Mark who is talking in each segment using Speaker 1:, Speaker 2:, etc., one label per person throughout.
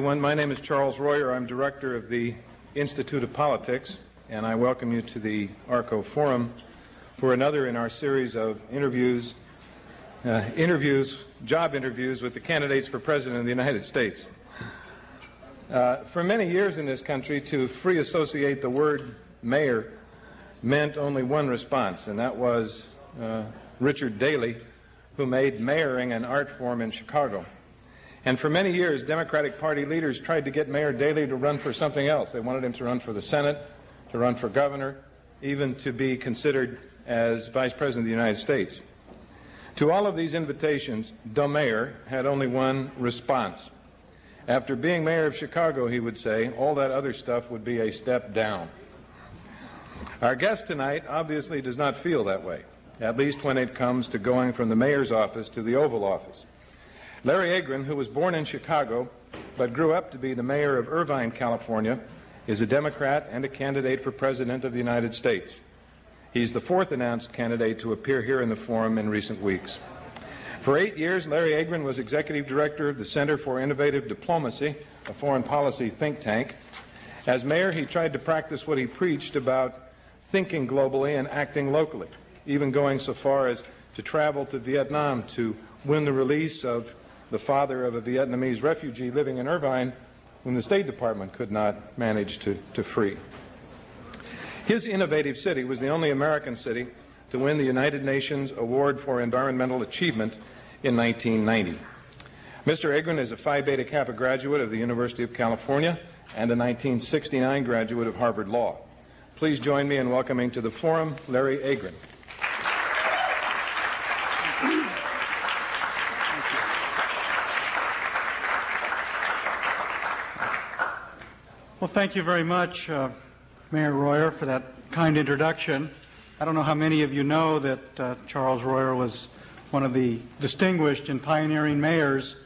Speaker 1: Everyone, my name is Charles Royer. I'm director of the Institute of Politics, and I welcome you to the ARCO Forum for another in our series of interviews, uh, interviews, job interviews with the candidates for President of the United States. Uh, for many years in this country, to free associate the word mayor meant only one response, and that was uh, Richard Daley, who made mayoring an art form in Chicago. And for many years, Democratic Party leaders tried to get Mayor Daley to run for something else. They wanted him to run for the Senate, to run for governor, even to be considered as Vice President of the United States. To all of these invitations, the mayor had only one response. After being mayor of Chicago, he would say, all that other stuff would be a step down. Our guest tonight obviously does not feel that way, at least when it comes to going from the mayor's office to the Oval Office. Larry Agran, who was born in Chicago but grew up to be the mayor of Irvine, California, is a Democrat and a candidate for President of the United States. He's the fourth announced candidate to appear here in the forum in recent weeks. For eight years, Larry Agran was executive director of the Center for Innovative Diplomacy, a foreign policy think tank. As mayor, he tried to practice what he preached about thinking globally and acting locally, even going so far as to travel to Vietnam to win the release of the father of a Vietnamese refugee living in Irvine whom the State Department could not manage to, to free. His innovative city was the only American city to win the United Nations Award for Environmental Achievement in 1990. Mr. Agran is a Phi Beta Kappa graduate of the University of California and a 1969 graduate of Harvard Law. Please join me in welcoming to the forum Larry Agran.
Speaker 2: Well, thank you very much, uh, Mayor Royer, for that kind introduction. I don't know how many of you know that uh, Charles Royer was one of the distinguished and pioneering mayors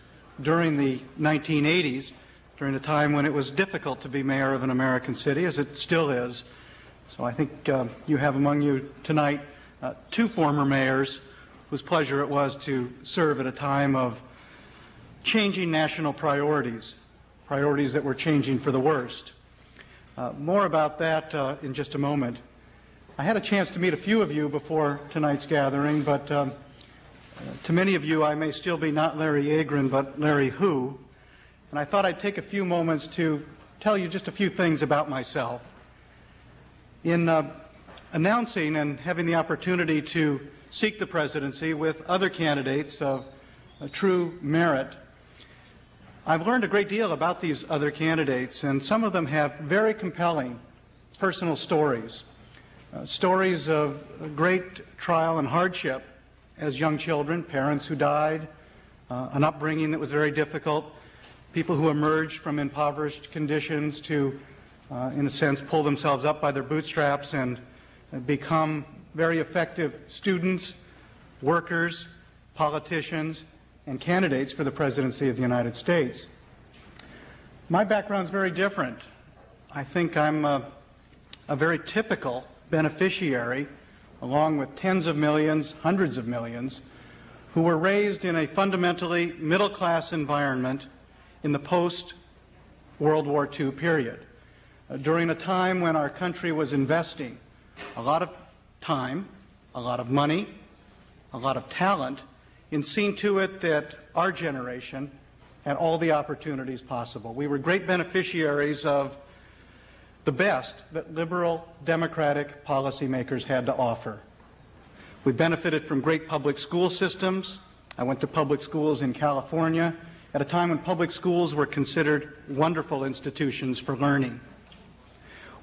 Speaker 2: during the 1980s, during a time when it was difficult to be mayor of an American city, as it still is. So I think uh, you have among you tonight uh, two former mayors whose pleasure it was to serve at a time of changing national priorities priorities that were changing for the worst. Uh, more about that uh, in just a moment. I had a chance to meet a few of you before tonight's gathering, but um, to many of you I may still be not Larry Agran, but Larry Who. And I thought I'd take a few moments to tell you just a few things about myself. In uh, announcing and having the opportunity to seek the presidency with other candidates of true merit, I've learned a great deal about these other candidates, and some of them have very compelling personal stories. Uh, stories of great trial and hardship as young children, parents who died, uh, an upbringing that was very difficult, people who emerged from impoverished conditions to, uh, in a sense, pull themselves up by their bootstraps and become very effective students, workers, politicians, and candidates for the presidency of the United States. My background is very different. I think I'm a, a, very typical beneficiary, along with tens of millions, hundreds of millions, who were raised in a fundamentally middle class environment in the post World War II period, uh, during a time when our country was investing a lot of time, a lot of money, a lot of talent in seeing to it that our generation had all the opportunities possible. We were great beneficiaries of the best that liberal democratic policymakers had to offer. We benefited from great public school systems. I went to public schools in California at a time when public schools were considered wonderful institutions for learning.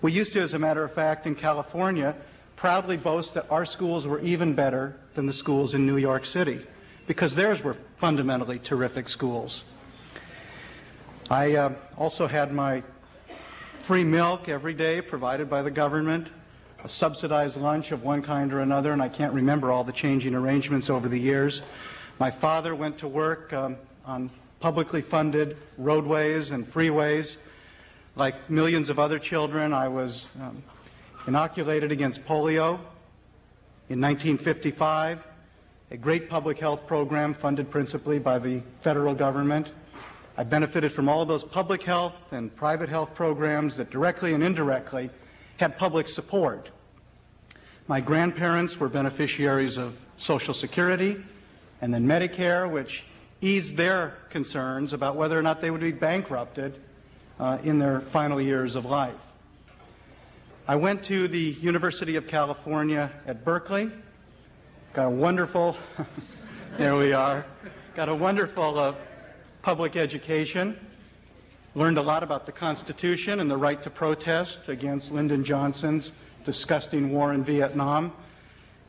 Speaker 2: We used to, as a matter of fact, in California, proudly boast that our schools were even better than the schools in New York City because theirs were fundamentally terrific schools. I uh, also had my free milk every day provided by the government, a subsidized lunch of one kind or another, and I can't remember all the changing arrangements over the years. My father went to work um, on publicly funded roadways and freeways. Like millions of other children, I was um, inoculated against polio in 1955 a great public health program funded principally by the federal government. I benefited from all those public health and private health programs that directly and indirectly had public support. My grandparents were beneficiaries of Social Security and then Medicare, which eased their concerns about whether or not they would be bankrupted uh, in their final years of life. I went to the University of California at Berkeley, got a wonderful, there we are, got a wonderful uh, public education, learned a lot about the Constitution and the right to protest against Lyndon Johnson's disgusting war in Vietnam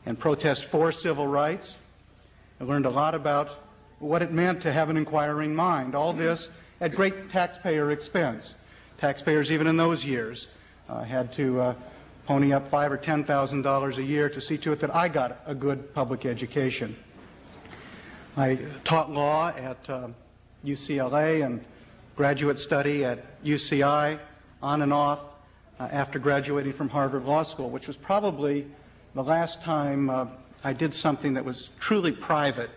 Speaker 2: and protest for civil rights. I learned a lot about what it meant to have an inquiring mind. All this at great taxpayer expense. Taxpayers, even in those years, uh, had to uh, pony up five or ten thousand dollars a year to see to it that I got a good public education. I taught law at uh, UCLA and graduate study at UCI on and off uh, after graduating from Harvard Law School, which was probably the last time uh, I did something that was truly private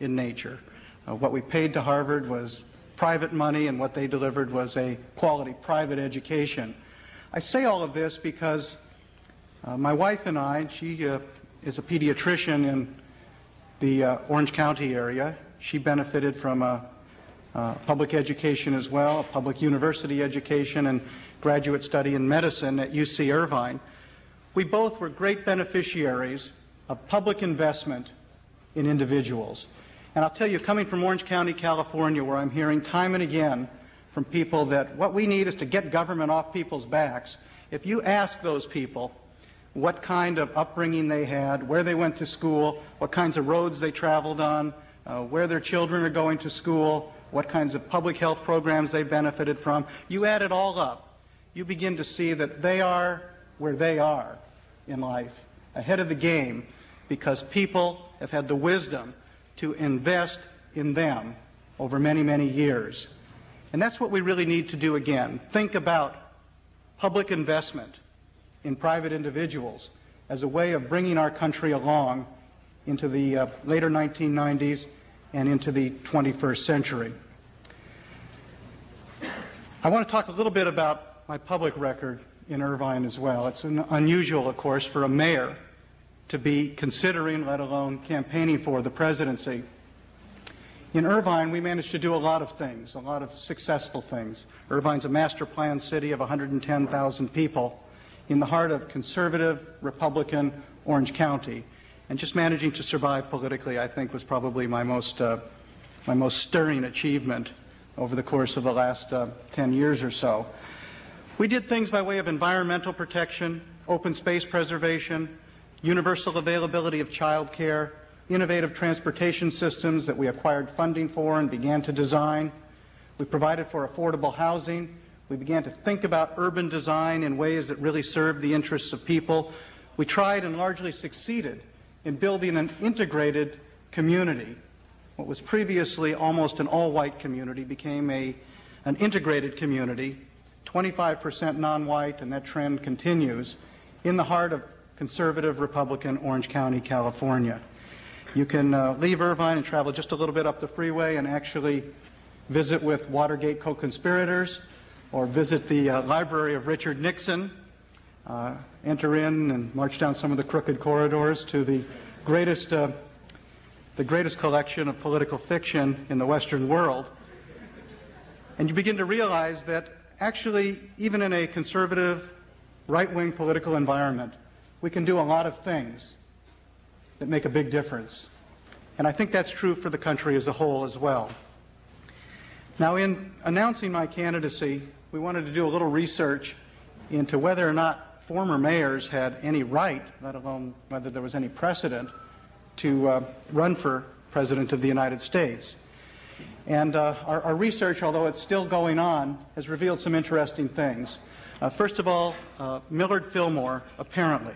Speaker 2: in nature. Uh, what we paid to Harvard was private money, and what they delivered was a quality private education. I say all of this because uh, my wife and I, she uh, is a pediatrician in the uh, Orange County area. She benefited from a, a public education as well, public university education, and graduate study in medicine at UC Irvine. We both were great beneficiaries of public investment in individuals. And I'll tell you, coming from Orange County, California, where I'm hearing time and again from people that what we need is to get government off people's backs, if you ask those people what kind of upbringing they had, where they went to school, what kinds of roads they traveled on, uh, where their children are going to school, what kinds of public health programs they benefited from, you add it all up, you begin to see that they are where they are in life, ahead of the game, because people have had the wisdom to invest in them over many, many years. And that's what we really need to do again. Think about public investment in private individuals as a way of bringing our country along into the uh, later 1990s and into the 21st century. I want to talk a little bit about my public record in Irvine as well. It's unusual, of course, for a mayor to be considering, let alone campaigning for, the presidency. In Irvine, we managed to do a lot of things, a lot of successful things. Irvine's a master plan city of 110,000 people in the heart of conservative, Republican Orange County. And just managing to survive politically, I think, was probably my most, uh, my most stirring achievement over the course of the last uh, 10 years or so. We did things by way of environmental protection, open space preservation, universal availability of child care, innovative transportation systems that we acquired funding for and began to design. We provided for affordable housing. We began to think about urban design in ways that really served the interests of people. We tried and largely succeeded in building an integrated community. What was previously almost an all-white community became a, an integrated community, 25% non-white, and that trend continues, in the heart of conservative Republican Orange County, California. You can uh, leave Irvine and travel just a little bit up the freeway and actually visit with Watergate co-conspirators or visit the uh, library of Richard Nixon, uh, enter in and march down some of the crooked corridors to the greatest, uh, the greatest collection of political fiction in the Western world. And you begin to realize that actually, even in a conservative, right-wing political environment, we can do a lot of things that make a big difference. And I think that's true for the country as a whole as well. Now, in announcing my candidacy, we wanted to do a little research into whether or not former mayors had any right, let alone whether there was any precedent, to uh, run for President of the United States. And uh, our, our, research, although it's still going on, has revealed some interesting things. Uh, first of all, uh, Millard Fillmore, apparently,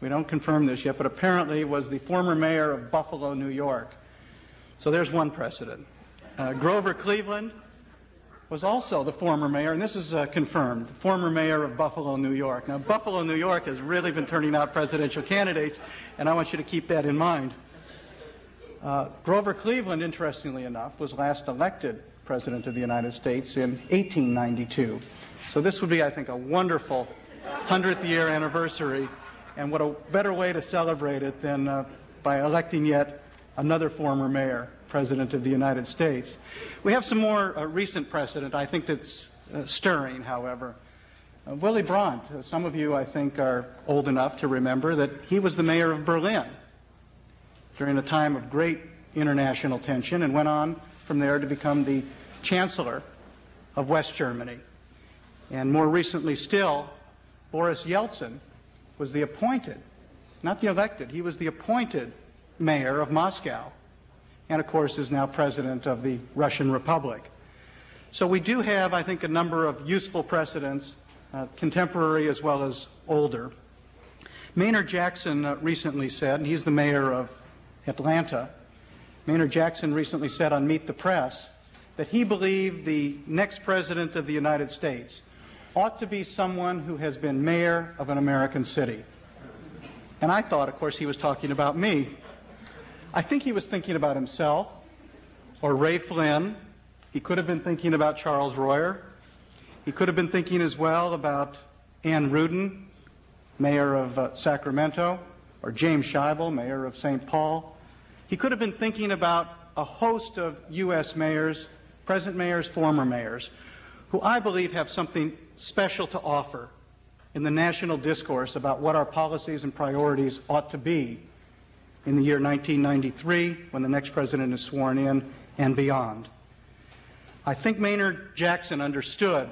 Speaker 2: we don't confirm this yet, but apparently was the former mayor of Buffalo, New York. So there's one precedent. Uh, Grover Cleveland was also the former mayor, and this is uh, confirmed, the former mayor of Buffalo, New York. Now, Buffalo, New York has really been turning out presidential candidates, and I want you to keep that in mind. Uh, Grover Cleveland, interestingly enough, was last elected President of the United States in 1892. So this would be, I think, a wonderful 100th year anniversary, and what a better way to celebrate it than uh, by electing yet another former mayor, President of the United States. We have some more uh, recent precedent, I think that's uh, stirring, however. Uh, Willy Brandt, uh, some of you, I think, are old enough to remember that he was the mayor of Berlin during a time of great international tension and went on from there to become the chancellor of West Germany. And more recently still, Boris Yeltsin was the appointed, not the elected, he was the appointed mayor of Moscow, and of course is now president of the Russian Republic. So we do have, I think, a number of useful precedents, uh, contemporary as well as older. Maynard Jackson uh, recently said, and he's the mayor of Atlanta, Maynard Jackson recently said on Meet the Press that he believed the next president of the United States ought to be someone who has been mayor of an American city. And I thought, of course, he was talking about me. I think he was thinking about himself or Ray Flynn. He could have been thinking about Charles Royer. He could have been thinking as well about Anne Rudin, mayor of uh, Sacramento, or James Scheibel, mayor of St. Paul. He could have been thinking about a host of U.S. mayors, present mayors, former mayors, who I believe have something special to offer in the national discourse about what our policies and priorities ought to be in the year 1993 when the next president is sworn in and beyond. I think Maynard Jackson understood,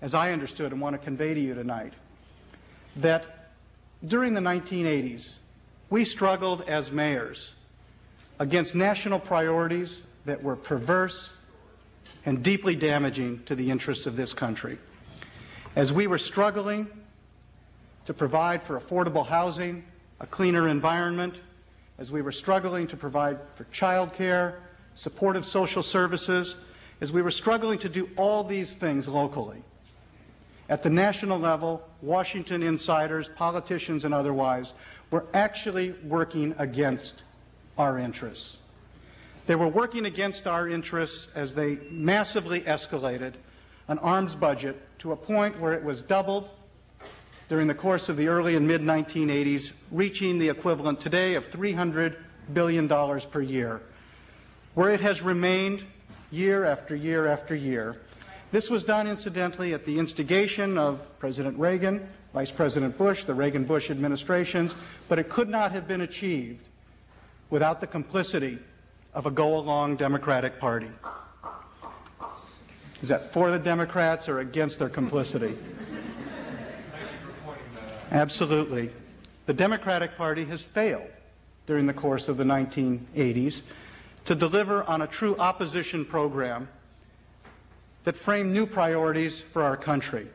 Speaker 2: as I understood and want to convey to you tonight, that during the 1980s, we struggled as mayors against national priorities that were perverse and deeply damaging to the interests of this country. As we were struggling to provide for affordable housing, a cleaner environment, as we were struggling to provide for child care, supportive social services, as we were struggling to do all these things locally. At the national level, Washington insiders, politicians, and otherwise were actually working against our interests. They were working against our interests as they massively escalated an arms budget to a point where it was doubled during the course of the early and mid 1980s, reaching the equivalent today of $300 billion per year, where it has remained year after year after year. This was done, incidentally, at the instigation of President Reagan, Vice President Bush, the Reagan Bush administrations, but it could not have been achieved without the complicity of a go along Democratic Party. Is that for the Democrats or against their complicity? Absolutely. The Democratic Party has failed during the course of the 1980s to deliver on a true opposition program that framed new priorities for our country.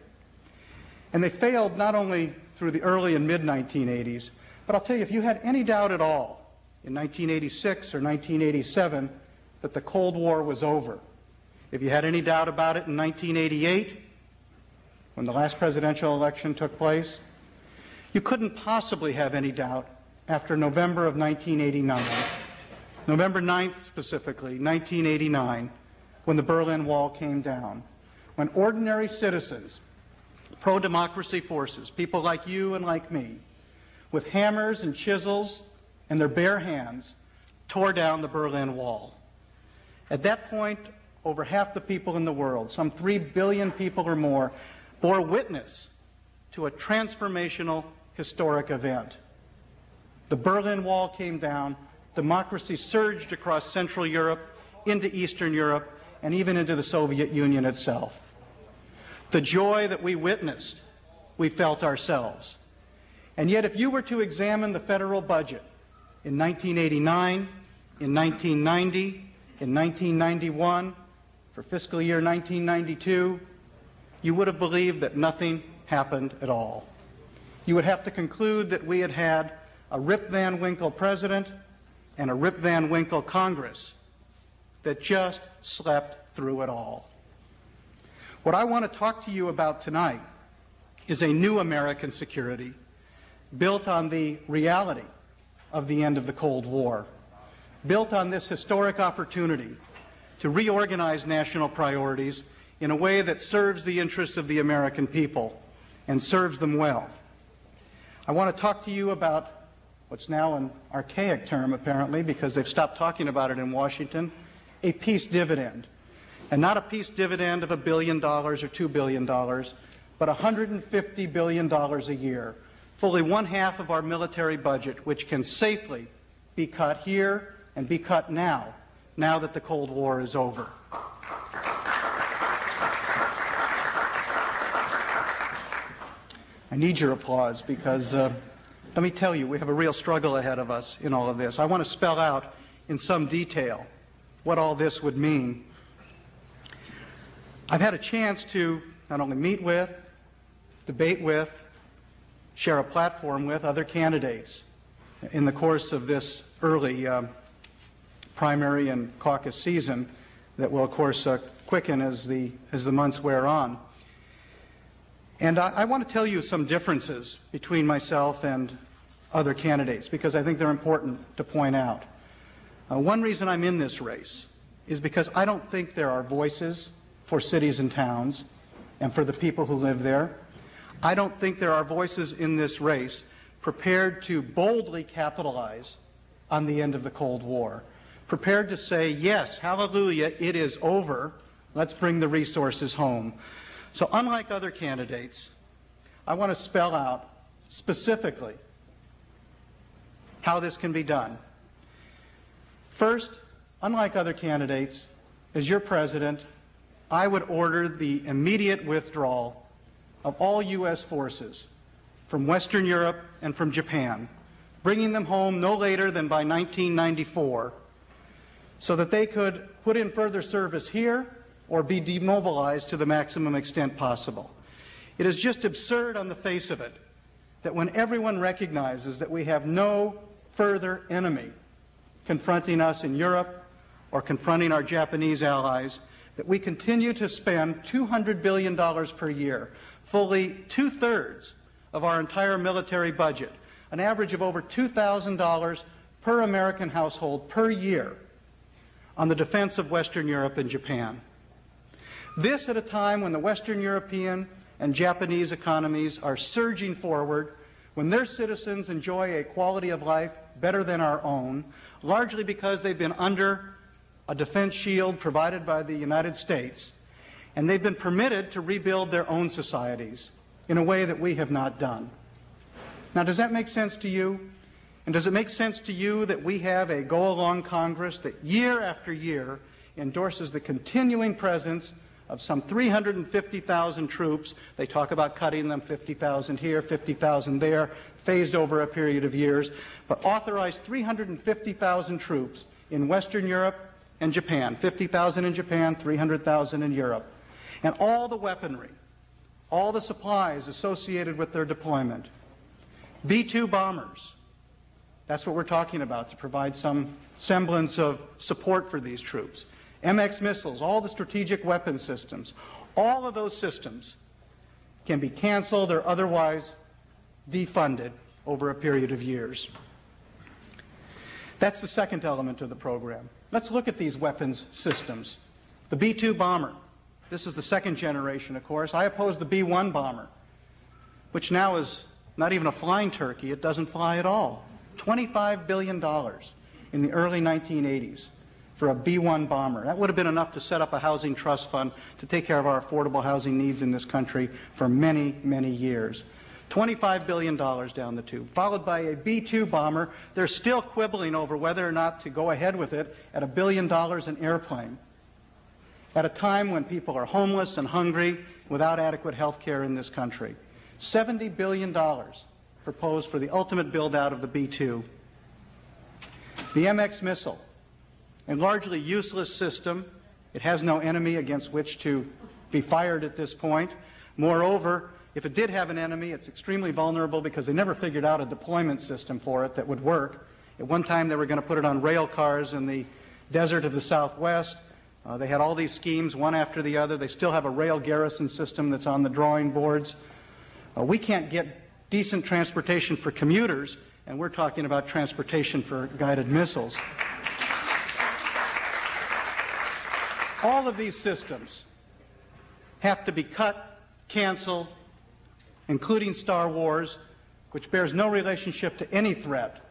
Speaker 2: And they failed not only through the early and mid 1980s, but I'll tell you, if you had any doubt at all in 1986 or 1987 that the Cold War was over, if you had any doubt about it in 1988, when the last presidential election took place, you couldn't possibly have any doubt after November of 1989, November 9th specifically, 1989, when the Berlin Wall came down, when ordinary citizens, pro democracy forces, people like you and like me, with hammers and chisels and their bare hands, tore down the Berlin Wall. At that point, over half the people in the world, some 3 billion people or more, bore witness to a transformational historic event. The Berlin Wall came down, democracy surged across Central Europe, into Eastern Europe, and even into the Soviet Union itself. The joy that we witnessed, we felt ourselves. And yet, if you were to examine the federal budget in 1989, in 1990, in 1991, for fiscal year 1992, you would have believed that nothing happened at all. You would have to conclude that we had had a Rip Van Winkle president and a Rip Van Winkle Congress that just slept through it all. What I want to talk to you about tonight is a new American security built on the reality of the end of the Cold War, built on this historic opportunity to reorganize national priorities in a way that serves the interests of the American people and serves them well. I want to talk to you about what's now an archaic term, apparently, because they've stopped talking about it in Washington a peace dividend. And not a peace dividend of a billion dollars or two billion dollars, but $150 billion a year, fully one half of our military budget, which can safely be cut here and be cut now, now that the Cold War is over. I need your applause because uh, let me tell you, we have a real struggle ahead of us in all of this. I want to spell out in some detail what all this would mean. I've had a chance to not only meet with, debate with, share a platform with other candidates in the course of this early uh, primary and caucus season that will, of course, uh, quicken as the, as the months wear on. And I, I want to tell you some differences between myself and other candidates because I think they're important to point out. Uh, one reason I'm in this race is because I don't think there are voices for cities and towns and for the people who live there. I don't think there are voices in this race prepared to boldly capitalize on the end of the Cold War, prepared to say, yes, hallelujah, it is over. Let's bring the resources home. So, unlike other candidates, I want to spell out specifically how this can be done. First, unlike other candidates, as your president, I would order the immediate withdrawal of all U.S. forces from Western Europe and from Japan, bringing them home no later than by 1994 so that they could put in further service here or be demobilized to the maximum extent possible. It is just absurd on the face of it that when everyone recognizes that we have no further enemy confronting us in Europe or confronting our Japanese allies, that we continue to spend $200 billion per year, fully two thirds of our entire military budget, an average of over $2,000 per American household per year on the defense of Western Europe and Japan. This at a time when the Western European and Japanese economies are surging forward, when their citizens enjoy a quality of life better than our own, largely because they've been under a defense shield provided by the United States, and they've been permitted to rebuild their own societies in a way that we have not done. Now, does that make sense to you? And does it make sense to you that we have a go along Congress that year after year endorses the continuing presence of some 350,000 troops? They talk about cutting them 50,000 here, 50,000 there, phased over a period of years, but authorized 350,000 troops in Western Europe and Japan 50,000 in Japan, 300,000 in Europe. And all the weaponry, all the supplies associated with their deployment. B 2 bombers, that's what we're talking about, to provide some semblance of support for these troops. MX missiles, all the strategic weapon systems, all of those systems can be canceled or otherwise defunded over a period of years. That's the second element of the program. Let's look at these weapons systems. The B 2 bomber. This is the second generation, of course. I oppose the B 1 bomber, which now is not even a flying turkey. It doesn't fly at all. $25 billion in the early 1980s for a B 1 bomber. That would have been enough to set up a housing trust fund to take care of our affordable housing needs in this country for many, many years. $25 billion down the tube, followed by a B 2 bomber. They're still quibbling over whether or not to go ahead with it at a billion dollars an airplane at a time when people are homeless and hungry without adequate health care in this country. $70 billion proposed for the ultimate build out of the B 2. The MX missile, a largely useless system. It has no enemy against which to be fired at this point. Moreover, if it did have an enemy, it's extremely vulnerable because they never figured out a deployment system for it that would work. At one time, they were going to put it on rail cars in the desert of the Southwest. Uh, they had all these schemes, one after the other. They still have a rail garrison system that's on the drawing boards. Uh, we can't get decent transportation for commuters, and we're talking about transportation for guided missiles. All of these systems have to be cut, canceled, including Star Wars, which bears no relationship to any threat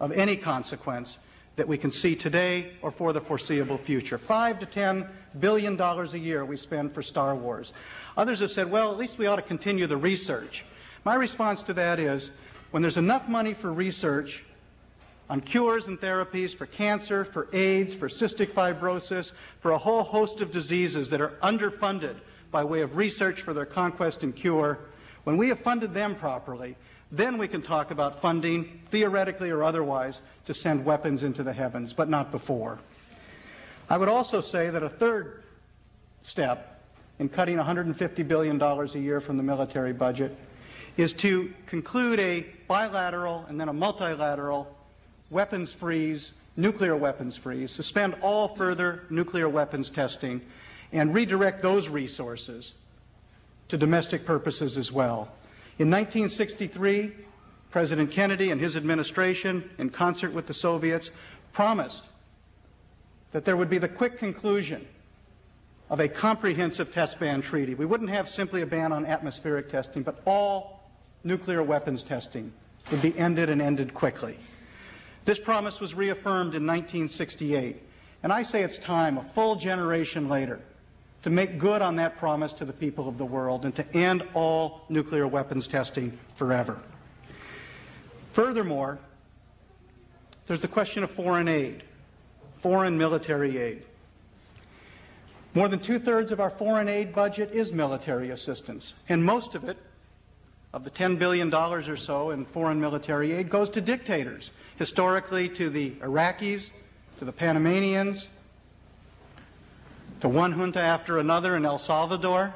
Speaker 2: of any consequence that we can see today or for the foreseeable future. Five to ten billion dollars a year we spend for Star Wars. Others have said, well, at least we ought to continue the research. My response to that is, when there's enough money for research on cures and therapies for cancer, for AIDS, for cystic fibrosis, for a whole host of diseases that are underfunded by way of research for their conquest and cure, when we have funded them properly, then we can talk about funding, theoretically or otherwise, to send weapons into the heavens, but not before. I would also say that a third step in cutting $150 billion a year from the military budget is to conclude a bilateral and then a multilateral weapons freeze, nuclear weapons freeze, suspend all further nuclear weapons testing, and redirect those resources to domestic purposes as well. In 1963, President Kennedy and his administration, in concert with the Soviets, promised that there would be the quick conclusion of a comprehensive test ban treaty. We wouldn't have simply a ban on atmospheric testing, but all nuclear weapons testing would be ended and ended quickly. This promise was reaffirmed in 1968, and I say it's time, a full generation later, to make good on that promise to the people of the world and to end all nuclear weapons testing forever. Furthermore, there's the question of foreign aid, foreign military aid. More than two thirds of our foreign aid budget is military assistance, and most of it, of the $10 billion or so in foreign military aid, goes to dictators, historically to the Iraqis, to the Panamanians, to one junta after another in El Salvador.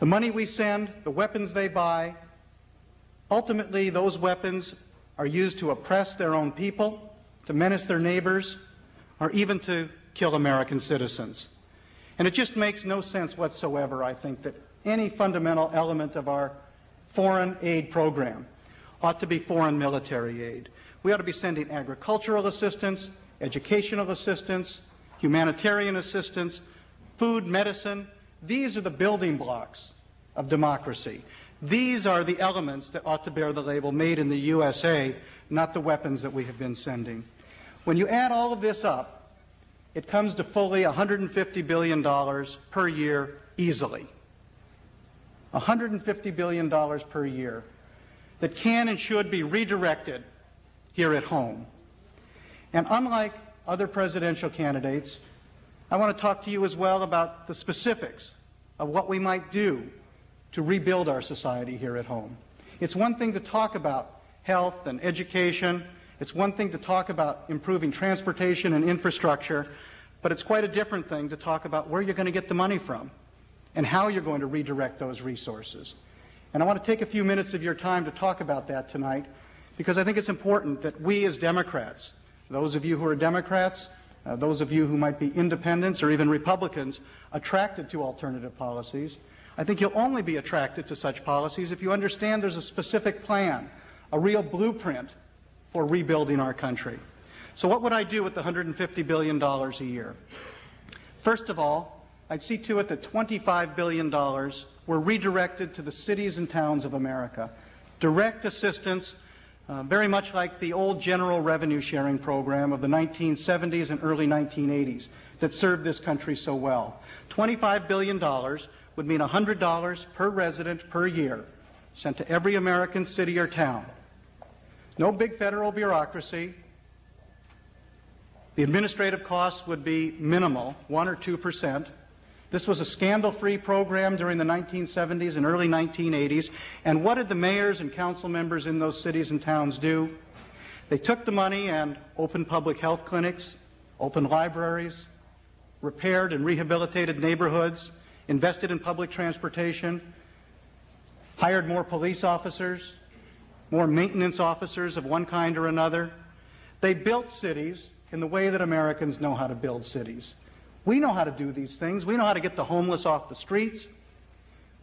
Speaker 2: The money we send, the weapons they buy, ultimately those weapons are used to oppress their own people, to menace their neighbors, or even to kill American citizens. And it just makes no sense whatsoever, I think, that any fundamental element of our foreign aid program ought to be foreign military aid. We ought to be sending agricultural assistance, educational assistance, humanitarian assistance, food, medicine. These are the building blocks of democracy. These are the elements that ought to bear the label made in the USA, not the weapons that we have been sending. When you add all of this up, it comes to fully $150 billion per year easily. $150 billion per year that can and should be redirected here at home. And unlike other presidential candidates, I want to talk to you as well about the specifics of what we might do to rebuild our society here at home. It's one thing to talk about health and education. It's one thing to talk about improving transportation and infrastructure, but it's quite a different thing to talk about where you're going to get the money from and how you're going to redirect those resources. And I want to take a few minutes of your time to talk about that tonight because I think it's important that we as Democrats those of you who are Democrats, uh, those of you who might be independents or even Republicans attracted to alternative policies, I think you'll only be attracted to such policies if you understand there's a specific plan, a real blueprint for rebuilding our country. So what would I do with the $150 billion a year? First of all, I'd see to it that $25 billion were redirected to the cities and towns of America. Direct assistance uh, very much like the old general revenue sharing program of the 1970s and early 1980s that served this country so well. $25 billion would mean $100 per resident per year sent to every American city or town. No big federal bureaucracy. The administrative costs would be minimal, 1 or 2 percent. This was a scandal-free program during the 1970s and early 1980s. And what did the mayors and council members in those cities and towns do? They took the money and opened public health clinics, opened libraries, repaired and rehabilitated neighborhoods, invested in public transportation, hired more police officers, more maintenance officers of one kind or another. They built cities in the way that Americans know how to build cities. We know how to do these things. We know how to get the homeless off the streets.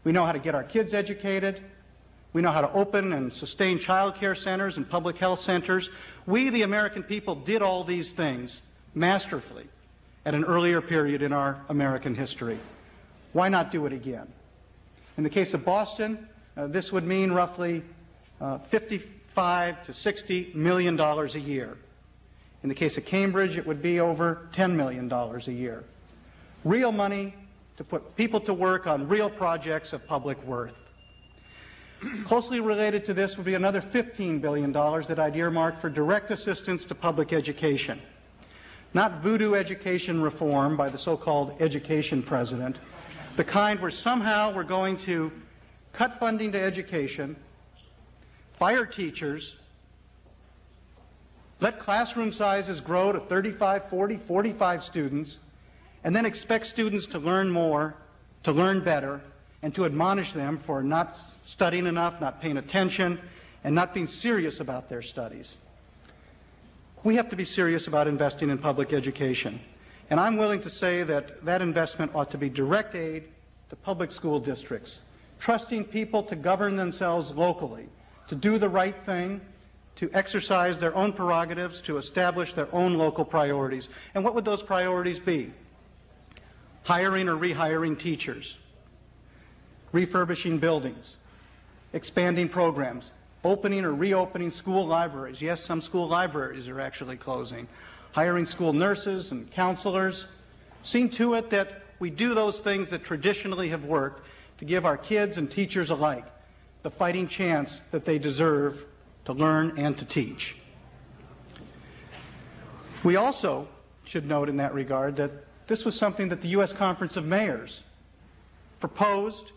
Speaker 2: We know how to get our kids educated. We know how to open and sustain child care centers and public health centers. We, the American people, did all these things masterfully. at an earlier period in our American history. Why not do it again? In the case of Boston, uh, this would mean roughly uh, 55 to 60 million dollars a year. In the case of Cambridge, it would be over 10 million dollars a year. Real money to put people to work on real projects of public worth. Closely related to this would be another $15 billion that I'd earmark for direct assistance to public education. Not voodoo education reform by the so-called education president, the kind where somehow we're going to cut funding to education, fire teachers, let classroom sizes grow to 35, 40, 45 students, and then expect students to learn more, to learn better, and to admonish them for not studying enough, not paying attention, and not being serious about their studies. We have to be serious about investing in public education. And I'm willing to say that that investment ought to be direct aid to public school districts, trusting people to govern themselves locally, to do the right thing, to exercise their own prerogatives, to establish their own local priorities. And what would those priorities be? Hiring or rehiring teachers, refurbishing buildings, expanding programs, opening or reopening school libraries. Yes, some school libraries are actually closing. Hiring school nurses and counselors. Seeing to it that we do those things that traditionally have worked to give our kids and teachers alike the fighting chance that they deserve to learn and to teach. We also should note in that regard that this was something that the U.S. Conference of Mayors proposed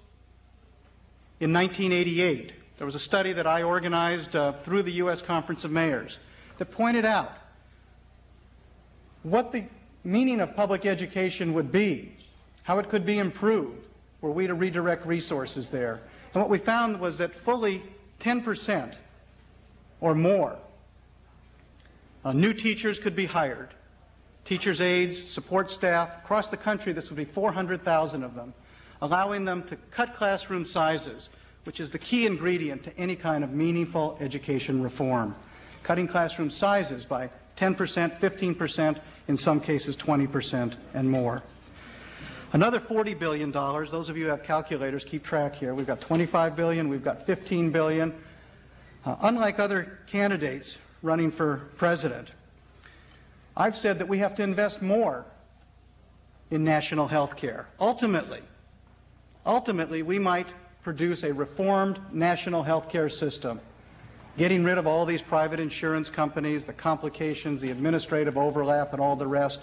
Speaker 2: in 1988. There was a study that I organized uh, through the U.S. Conference of Mayors that pointed out what the meaning of public education would be, how it could be improved, were we to redirect resources there. And what we found was that fully 10% or more uh, new teachers could be hired. Teachers' aides, support staff, across the country, this would be 400,000 of them allowing them to cut classroom sizes, which is the key ingredient to any kind of meaningful education reform. Cutting classroom sizes by 10%, 15%, in some cases 20% and more. Another $40 billion, those of you who have calculators keep track here. We've got 25 billion, we've got 15 billion. Uh, unlike other candidates running for president, I've said that we have to invest more in national health care. Ultimately, Ultimately, we might produce a reformed national health care system, getting rid of all these private insurance companies, the complications, the administrative overlap, and all the rest.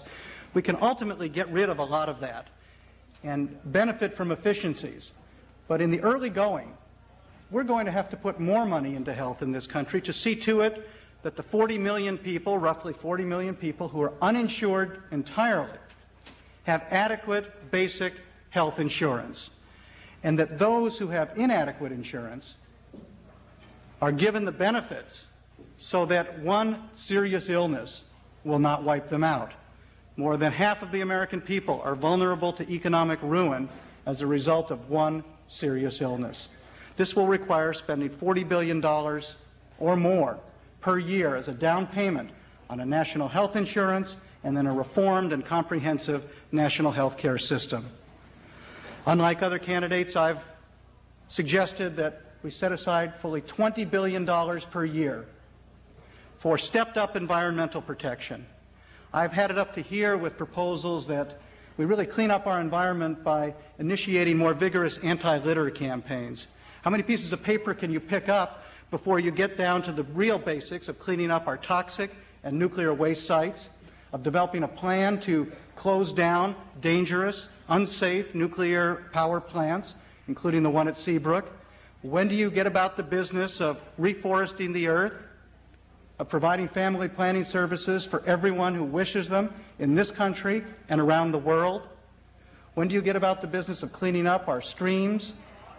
Speaker 2: We can ultimately get rid of a lot of that and benefit from efficiencies. But in the early going, we're going to have to put more money into health in this country to see to it that the 40 million people, roughly 40 million people, who are uninsured entirely, have adequate basic health insurance and that those who have inadequate insurance are given the benefits so that one serious illness will not wipe them out. More than half of the American people are vulnerable to economic ruin as a result of one serious illness. This will require spending $40 billion or more per year as a down payment on a national health insurance and then a reformed and comprehensive national health care system. Unlike other candidates, I've suggested that we set aside fully $20 billion per year for stepped up environmental protection. I've had it up to here with proposals that we really clean up our environment by initiating more vigorous anti-litter campaigns. How many pieces of paper can you pick up before you get down to the real basics of cleaning up our toxic and nuclear waste sites, of developing a plan to close down dangerous unsafe nuclear power plants, including the one at Seabrook? When do you get about the business of reforesting the earth, of providing family planning services for everyone who wishes them in this country and around the world? When do you get about the business of cleaning up our streams,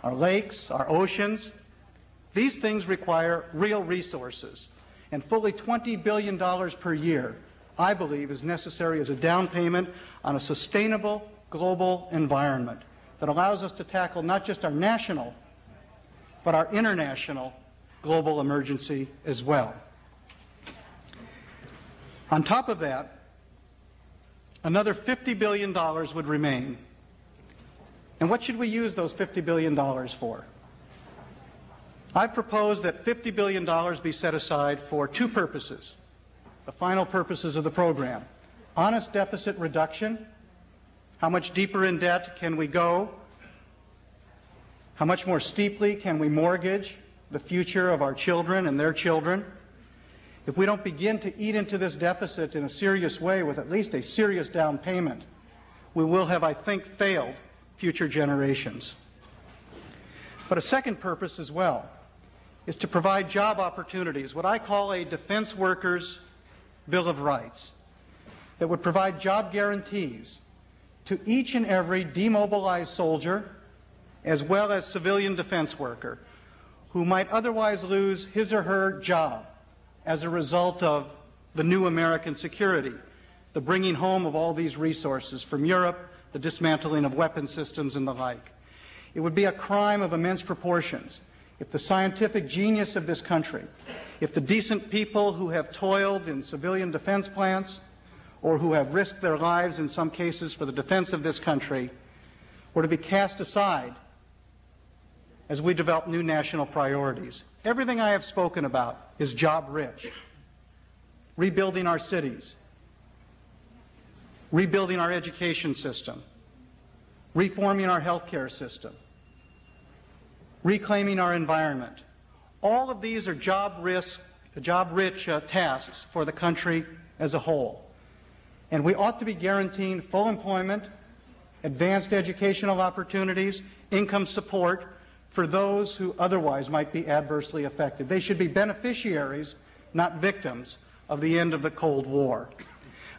Speaker 2: our lakes, our oceans? These things require real resources, and fully $20 billion per year, I believe, is necessary as a down payment on a sustainable global environment that allows us to tackle not just our national, but our international global emergency as well. On top of that, another $50 billion would remain. And what should we use those $50 billion for? I've proposed that $50 billion be set aside for two purposes, the final purposes of the program. Honest deficit reduction. How much deeper in debt can we go? How much more steeply can we mortgage the future of our children and their children? If we don't begin to eat into this deficit in a serious way with at least a serious down payment, we will have, I think, failed future generations. But a second purpose as well is to provide job opportunities, what I call a defense workers' bill of rights, that would provide job guarantees to each and every demobilized soldier as well as civilian defense worker who might otherwise lose his or her job as a result of the new American security, the bringing home of all these resources from Europe, the dismantling of weapon systems, and the like. It would be a crime of immense proportions if the scientific genius of this country, if the decent people who have toiled in civilian defense plants or who have risked their lives in some cases for the defense of this country were to be cast aside as we develop new national priorities. Everything I have spoken about is job rich. Rebuilding our cities, rebuilding our education system, reforming our healthcare system, reclaiming our environment. All of these are job, risk, job rich uh, tasks for the country as a whole. And we ought to be guaranteeing full employment, advanced educational opportunities, income support for those who otherwise might be adversely affected. They should be beneficiaries, not victims, of the end of the Cold War.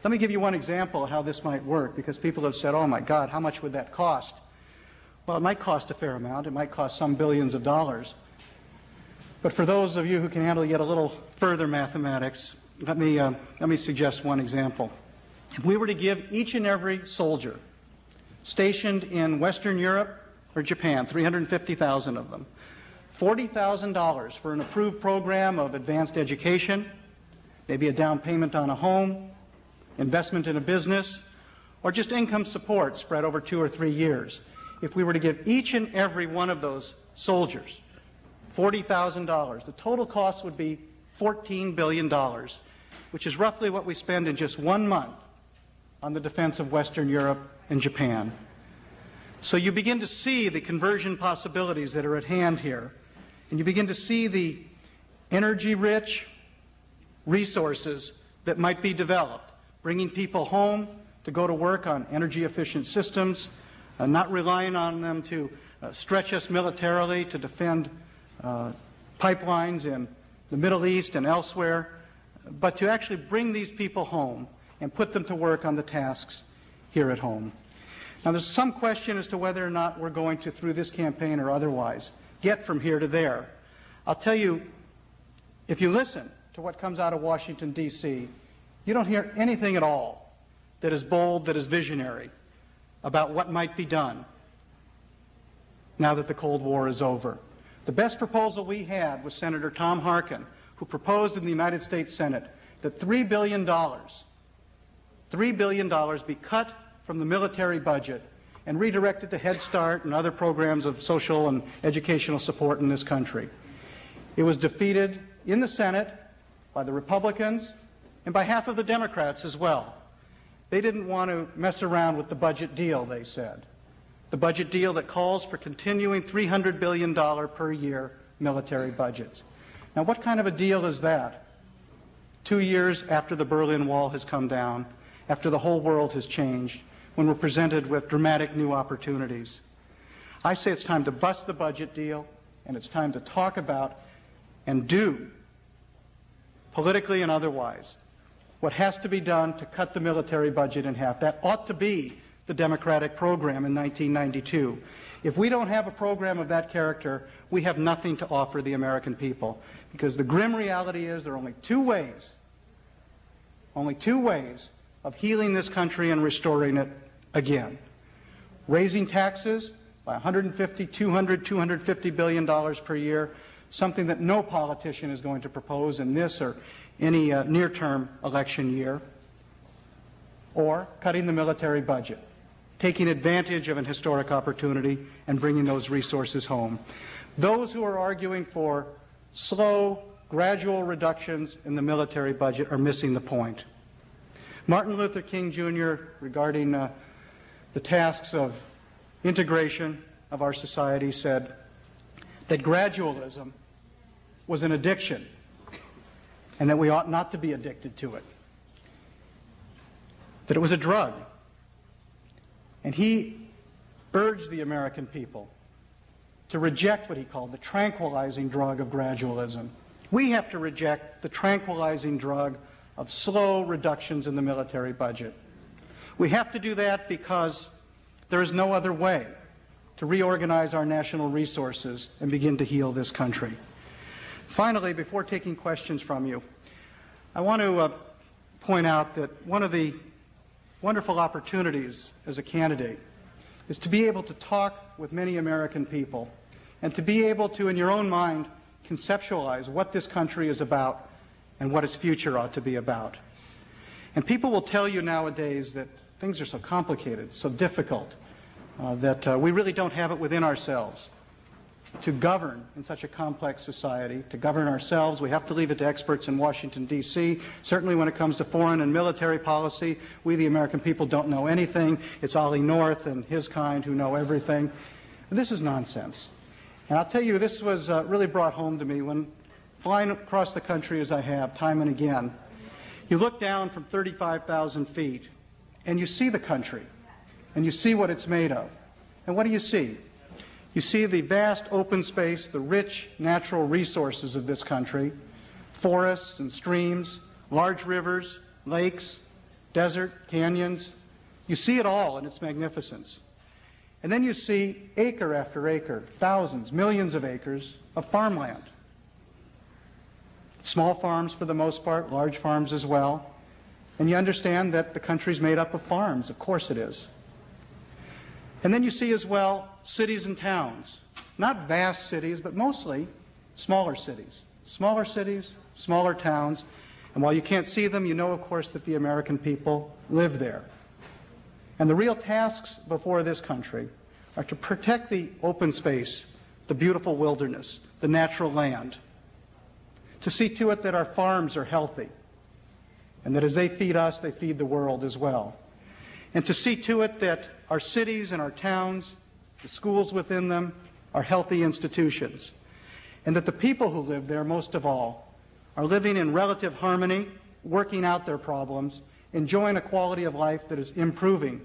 Speaker 2: Let me give you one example of how this might work because people have said, oh my God, how much would that cost? Well, it might cost a fair amount. It might cost some billions of dollars. But for those of you who can handle yet a little further mathematics, let me, uh, let me suggest one example. If we were to give each and every soldier stationed in Western Europe or Japan, 350,000 of them, $40,000 for an approved program of advanced education, maybe a down payment on a home, investment in a business, or just income support spread over two or three years. If we were to give each and every one of those soldiers $40,000, the total cost would be $14 billion, which is roughly what we spend in just one month on the defense of Western Europe and Japan. So you begin to see the conversion possibilities that are at hand here, and you begin to see the energy rich resources that might be developed, bringing people home to go to work on energy efficient systems, uh, not relying on them to uh, stretch us militarily to defend uh, pipelines in the Middle East and elsewhere, but to actually bring these people home and put them to work on the tasks here at home. Now, there's some question as to whether or not we're going to, through this campaign or otherwise, get from here to there. I'll tell you, if you listen to what comes out of Washington, D.C., you don't hear anything at all that is bold, that is visionary about what might be done now that the Cold War is over. The best proposal we had was Senator Tom Harkin, who proposed in the United States Senate that $3 billion $3 billion be cut from the military budget and redirected to Head Start and other programs of social and educational support in this country. It was defeated in the Senate by the Republicans and by half of the Democrats as well. They didn't want to mess around with the budget deal, they said. The budget deal that calls for continuing $300 billion per year military budgets. Now, what kind of a deal is that? Two years after the Berlin Wall has come down, after the whole world has changed, when we're presented with dramatic new opportunities. I say it's time to bust the budget deal, and it's time to talk about and do, politically and otherwise, what has to be done to cut the military budget in half. That ought to be the Democratic program in 1992. If we don't have a program of that character, we have nothing to offer the American people. Because the grim reality is there are only two ways, only two ways of healing this country and restoring it again. Raising taxes by 150, 200, 250 billion dollars per year, something that no politician is going to propose in this or any uh, near-term election year. or cutting the military budget, taking advantage of an historic opportunity and bringing those resources home. Those who are arguing for slow, gradual reductions in the military budget are missing the point. Martin Luther King Jr., regarding uh, the tasks of integration of our society, said that gradualism was an addiction and that we ought not to be addicted to it. That it was a drug. And he urged the American people to reject what he called the tranquilizing drug of gradualism. We have to reject the tranquilizing drug of slow reductions in the military budget. We have to do that because there is no other way to reorganize our national resources and begin to heal this country. Finally, before taking questions from you, I want to uh, point out that one of the wonderful opportunities as a candidate is to be able to talk with many American people and to be able to, in your own mind, conceptualize what this country is about and what its future ought to be about. And people will tell you nowadays that things are so complicated, so difficult, uh, that uh, we really don't have it within ourselves to govern in such a complex society, to govern ourselves. We have to leave it to experts in Washington, D.C. Certainly when it comes to foreign and military policy, we, the American people, don't know anything. It's Ollie North and his kind who know everything. This is nonsense. And I'll tell you, this was uh, really brought home to me when flying across the country as I have time and again. You look down from 35,000 feet and you see the country and you see what it's made of. And what do you see? You see the vast open space, the rich natural resources of this country, forests and streams, large rivers, lakes, desert, canyons. You see it all in its magnificence. And then you see acre after acre, thousands, millions of acres of farmland. Small farms for the most part, large farms as well. And you understand that the country's made up of farms. Of course it is. And then you see as well cities and towns. Not vast cities, but mostly smaller cities. Smaller cities, smaller towns. And while you can't see them, you know, of course, that the American people live there. And the real tasks before this country are to protect the open space, the beautiful wilderness, the natural land, to see to it that our farms are healthy, and that as they feed us, they feed the world as well, and to see to it that our cities and our towns, the schools within them, are healthy institutions, and that the people who live there, most of all, are living in relative harmony, working out their problems, enjoying a quality of life that is improving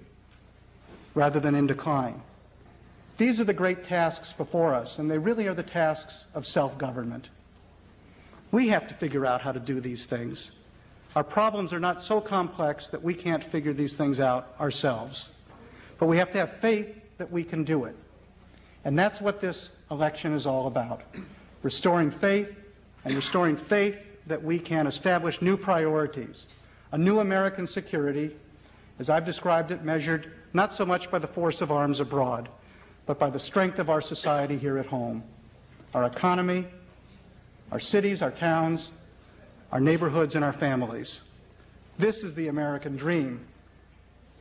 Speaker 2: rather than in decline. These are the great tasks before us, and they really are the tasks of self-government. We have to figure out how to do these things. Our problems are not so complex that we can't figure these things out ourselves. But we have to have faith that we can do it. And that's what this election is all about. Restoring faith and restoring faith that we can establish new priorities, a new American security, as I've described it, measured not so much by the force of arms abroad, but by the strength of our society here at home, our economy, our cities, our towns, our neighborhoods, and our families. This is the American dream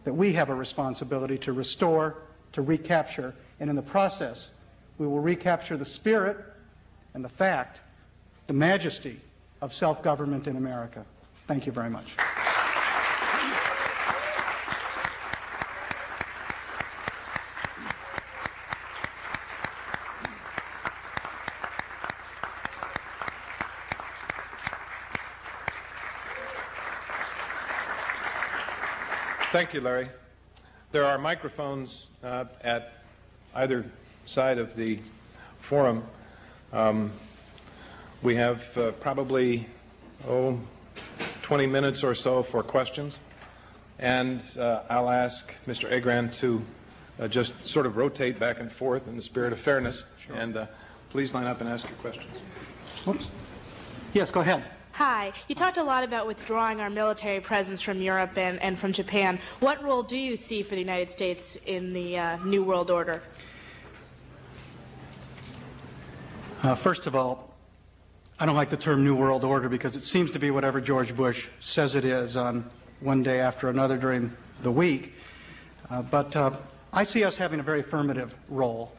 Speaker 2: that we have a responsibility to restore, to recapture, and in the process, we will recapture the spirit and the fact, the majesty of self-government in America. Thank you very much.
Speaker 1: Thank you, Larry. There are microphones uh, at either side of the forum. Um, we have uh, probably, oh, 20 minutes or so for questions. And uh, I'll ask Mr. Agran to uh, just sort of rotate back and forth in the spirit of fairness. And uh, please line up and ask your questions.
Speaker 2: Oops. Yes, go ahead.
Speaker 3: Hi. You talked a lot about withdrawing our military presence from Europe and, and from Japan. What role do you see for the United States in the uh, New World Order?
Speaker 2: Uh, first of all, I don't like the term New World Order because it seems to be whatever George Bush says it is on one day after another during the week. Uh, but uh, I see us having a very affirmative role.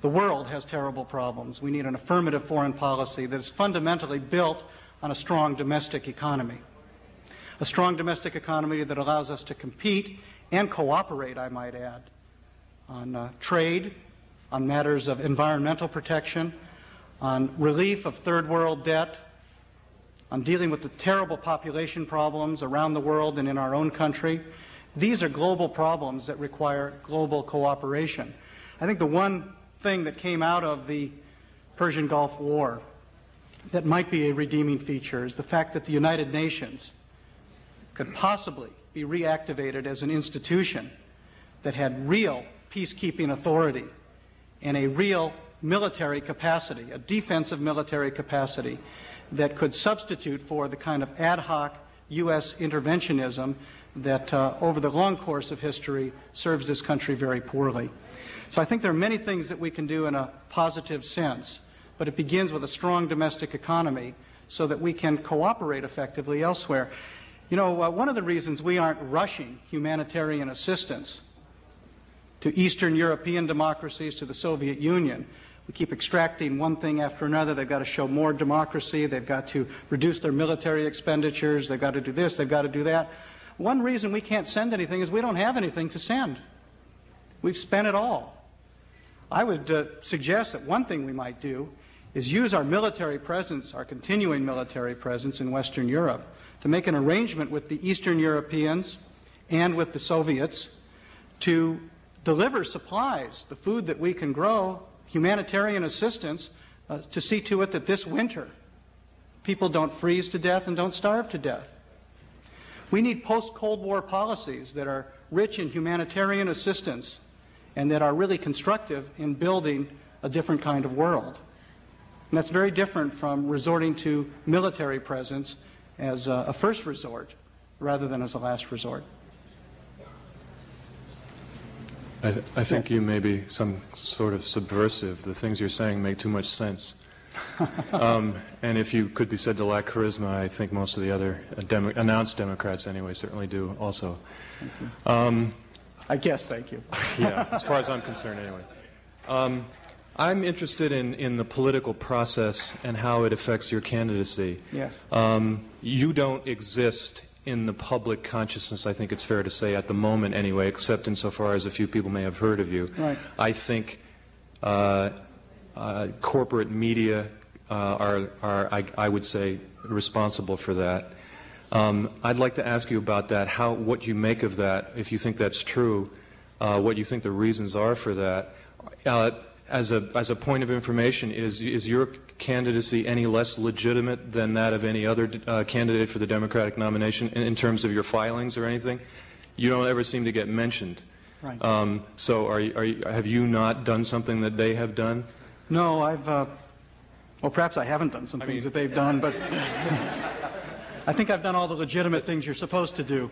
Speaker 2: The world has terrible problems. We need an affirmative foreign policy that is fundamentally built on a strong domestic economy. A strong domestic economy that allows us to compete and cooperate, I might add, on uh, trade, on matters of environmental protection, on relief of third world debt, on dealing with the terrible population problems around the world and in our own country. These are global problems that require global cooperation. I think the one thing that came out of the Persian Gulf War that might be a redeeming feature is the fact that the United Nations could possibly be reactivated as an institution that had real peacekeeping authority and a real military capacity, a defensive military capacity that could substitute for the kind of ad hoc U.S. interventionism that, uh, over the long course of history, serves this country very poorly. So I think there are many things that we can do in a positive sense, but it begins with a strong domestic economy so that we can cooperate effectively elsewhere. You know, uh, one of the reasons we aren't rushing humanitarian assistance to Eastern European democracies, to the Soviet Union, we keep extracting one thing after another. They've got to show more democracy. They've got to reduce their military expenditures. They've got to do this. They've got to do that. One reason we can't send anything is we don't have anything to send. We've spent it all. I would uh, suggest that one thing we might do is use our military presence, our continuing military presence in Western Europe, to make an arrangement with the Eastern Europeans and with the Soviets to deliver supplies, the food that we can grow, humanitarian assistance uh, to see to it that this winter people don't freeze to death and don't starve to death. We need post Cold War policies that are rich in humanitarian assistance and that are really constructive in building a different kind of world. And that's very different from resorting to military presence as a, a first resort rather than as a last resort.
Speaker 4: I, th- I think you may be some sort of subversive. The things you're saying make too much sense. um, and if you could be said to lack charisma, I think most of the other uh, Demo- announced Democrats, anyway, certainly do also.
Speaker 2: Um, I guess, thank you.
Speaker 4: yeah, as far as I'm concerned, anyway. Um, I'm interested in, in the political process and how it affects your candidacy.
Speaker 2: Yes.
Speaker 4: Um, you don't exist in the public consciousness, I think it's fair to say, at the moment anyway, except insofar as a few people may have heard of you.
Speaker 2: Right.
Speaker 4: I think uh, uh, corporate media uh, are, are I, I, would say, responsible for that. Um, I'd like to ask you about that, how, what you make of that, if you think that's true, uh, what you think the reasons are for that. As a, as a point of information, is, is your candidacy any less legitimate than that of any other uh, candidate for the Democratic nomination in, in, terms of your filings or anything? You don't ever seem to get mentioned.
Speaker 2: Right.
Speaker 4: Um, so are are have you not done something that they have done?
Speaker 2: No, I've, uh, well, perhaps I haven't done some
Speaker 4: I
Speaker 2: things
Speaker 4: mean,
Speaker 2: that they've done, but I think I've done all the legitimate things you're supposed to do.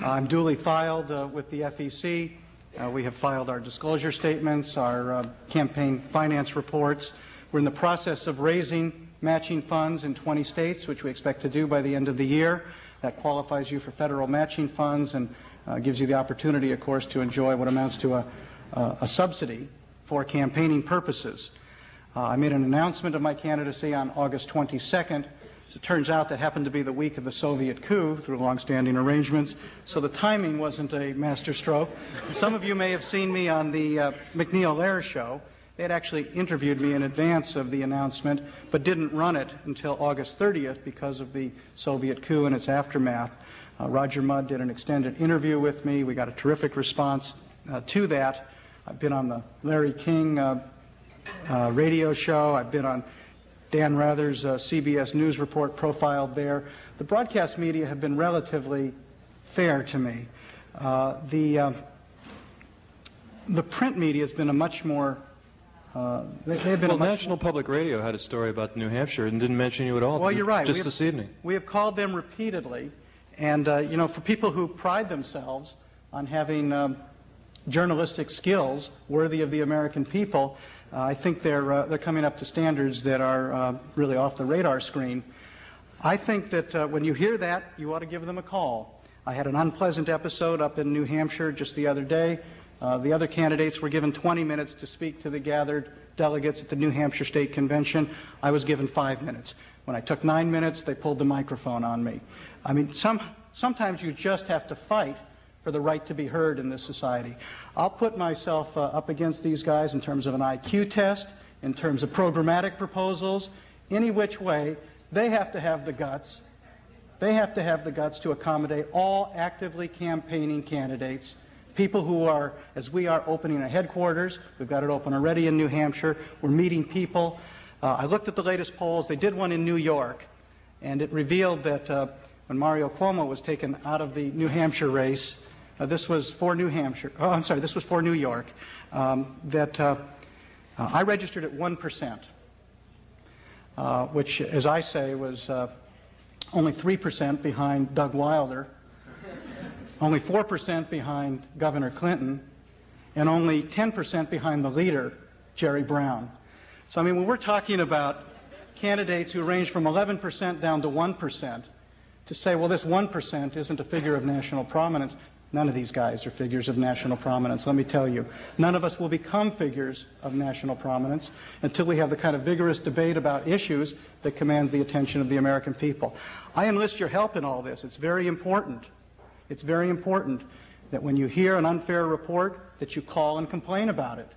Speaker 2: I'm duly filed uh, with the FEC. Uh, we have filed our disclosure statements, our uh, campaign finance reports. We're in the process of raising matching funds in 20 states, which we expect to do by the end of the year. That qualifies you for federal matching funds and uh, gives you the opportunity, of course, to enjoy what amounts to a, a subsidy for campaigning purposes. Uh, I made an announcement of my candidacy on August 22nd. As it turns out, that happened to be the week of the Soviet coup through longstanding arrangements, so the timing wasn't a masterstroke. Some of you may have seen me on the uh, MacNeil Lehrer show. They had actually interviewed me in advance of the announcement, but didn't run it until August 30th because of the Soviet coup and its aftermath. Uh, Roger Mudd did an extended interview with me. We got a terrific response uh, to that. I've been on the Larry King uh, uh radio show. I've been on Dan Rather's uh, CBS News report profiled there. The broadcast media have been relatively fair to me. Uh, the, the print media has been a much more uh, they, have been
Speaker 4: well, National Public Radio had a story about New Hampshire and didn't mention you at all.
Speaker 2: Well, you're right.
Speaker 4: Just
Speaker 2: have,
Speaker 4: this evening.
Speaker 2: We have called them repeatedly, and uh, you know, for people who pride themselves on having um, journalistic skills worthy of the American people, uh, I think they're uh, they're coming up to standards that are uh, really off the radar screen. I think that uh, when you hear that, you ought to give them a call. I had an unpleasant episode up in New Hampshire just the other day. Uh, the other candidates were given 20 minutes to speak to the gathered delegates at the New Hampshire State Convention. I was given five minutes. When I took nine minutes, they pulled the microphone on me. I mean, some, sometimes you just have to fight for the right to be heard in this society. I'll put myself uh, up against these guys in terms of an IQ test, in terms of programmatic proposals, any which way. They have to have the guts. They have to have the guts to accommodate all actively campaigning candidates, people who are, as we are, opening a headquarters. We've got it open already in New Hampshire. We're meeting people. Uh, I looked at the latest polls. They did one in New York, and it revealed that uh, when Mario Cuomo was taken out of the New Hampshire race, uh, this was for New Hampshire. Oh, I'm sorry, this was for New York. Um, that uh, uh, I registered at one percent, uh, which, as I say, was only three percent behind Doug Wilder, only four percent behind Governor Clinton, and only ten percent behind the leader, Jerry Brown. So, I mean, when we're talking about candidates who range from 11% down to 1%, to say, well, this 1% isn't a figure of national prominence, none of these guys are figures of national prominence, let me tell you. None of us will become figures of national prominence until we have the kind of vigorous debate about issues that commands the attention of the American people. I enlist your help in all this. It's very important. It's very important that when you hear an unfair report, that you call and complain about it.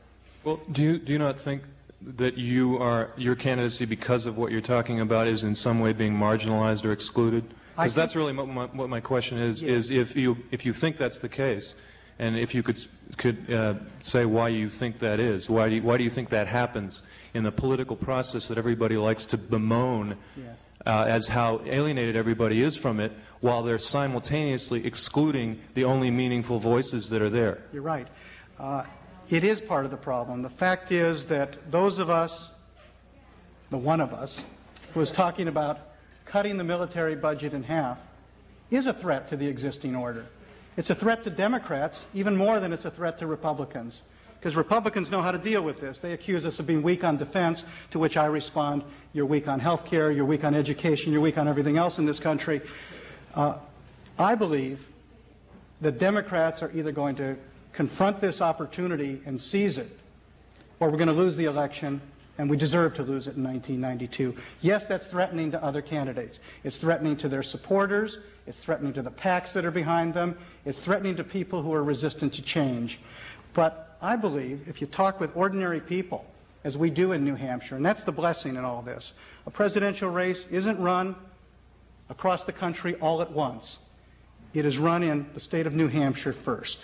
Speaker 4: Well, do you, do you not think that you are, your candidacy, because of what you're talking about, is in some way being marginalized or excluded? Because that's really what my, what my question is,
Speaker 2: Yeah.
Speaker 4: is if you, if you think that's the case, and if you could, could uh, say why you think that is, why do you, why do you think that happens in the political process that everybody likes to bemoan
Speaker 2: Yes.
Speaker 4: uh, as how alienated everybody is from it, while they're simultaneously excluding the only meaningful voices that are there?
Speaker 2: You're right. Uh, it is part of the problem. The fact is that those of us, the one of us, who is talking about cutting the military budget in half, is a threat to the existing order. It's a threat to Democrats even more than it's a threat to Republicans. Because Republicans know how to deal with this. They accuse us of being weak on defense, to which I respond, you're weak on health care, you're weak on education, you're weak on everything else in this country. Uh, I believe that Democrats are either going to confront this opportunity and seize it, or we're going to lose the election, and we deserve to lose it in 1992. Yes, that's threatening to other candidates. It's threatening to their supporters. It's threatening to the PACs that are behind them. It's threatening to people who are resistant to change. But I believe if you talk with ordinary people, as we do in New Hampshire, and that's the blessing in all this, a presidential race isn't run across the country all at once. It is run in the state of New Hampshire first.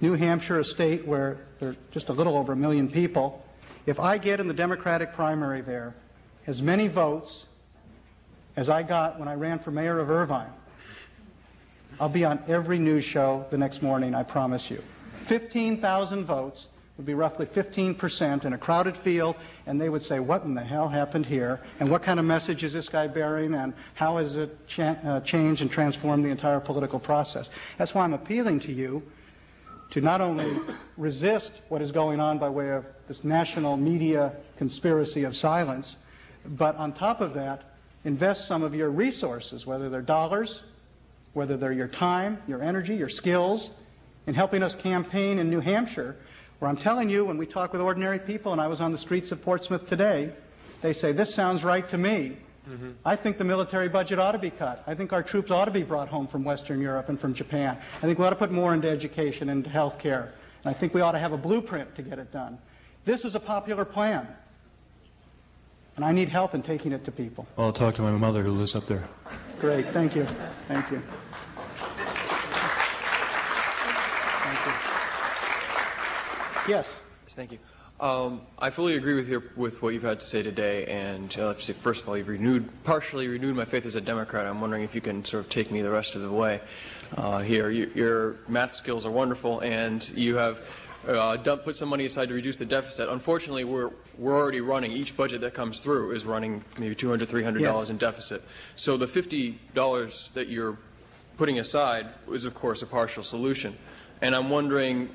Speaker 2: New Hampshire, a state where there are just a little over a million people, if I get in the Democratic primary there as many votes as I got when I ran for mayor of Irvine, I'll be on every news show the next morning, I promise you. 15,000 votes would be roughly 15% in a crowded field, and they would say, What in the hell happened here? And what kind of message is this guy bearing? And how has it cha- uh, changed and transformed the entire political process? That's why I'm appealing to you to not only resist what is going on by way of this national media conspiracy of silence, but on top of that, invest some of your resources, whether they're dollars, whether they're your time, your energy, your skills, in helping us campaign in New Hampshire, where I'm telling you, when we talk with ordinary people, and I was on the streets of Portsmouth today, they say, This sounds right to me. Mm-hmm. I think the military budget ought to be cut. I think our troops ought to be brought home from Western Europe and from Japan. I think we ought to put more into education and health care. And I think we ought to have a blueprint to get it done. This is a popular plan. And I need help in taking it to people.
Speaker 4: Well, I'll talk to my mother who lives up there.
Speaker 2: Great, thank you. Thank you. Thank you. Yes.
Speaker 5: Yes, Thank you. Um, I fully agree with your, with what you've had to say today, and uh, let's say, first of all, you've renewed, partially renewed my faith as a Democrat. I'm wondering if you can sort of take me the rest of the way uh, here. You, your math skills are wonderful, and you have uh, put some money aside to reduce the deficit. Unfortunately, we're we're already running. Each budget that comes through is running maybe $200, 300 dollars
Speaker 2: Yes.
Speaker 5: in deficit. So the 50 dollars that you're putting aside is, of course, a partial solution. And I'm wondering,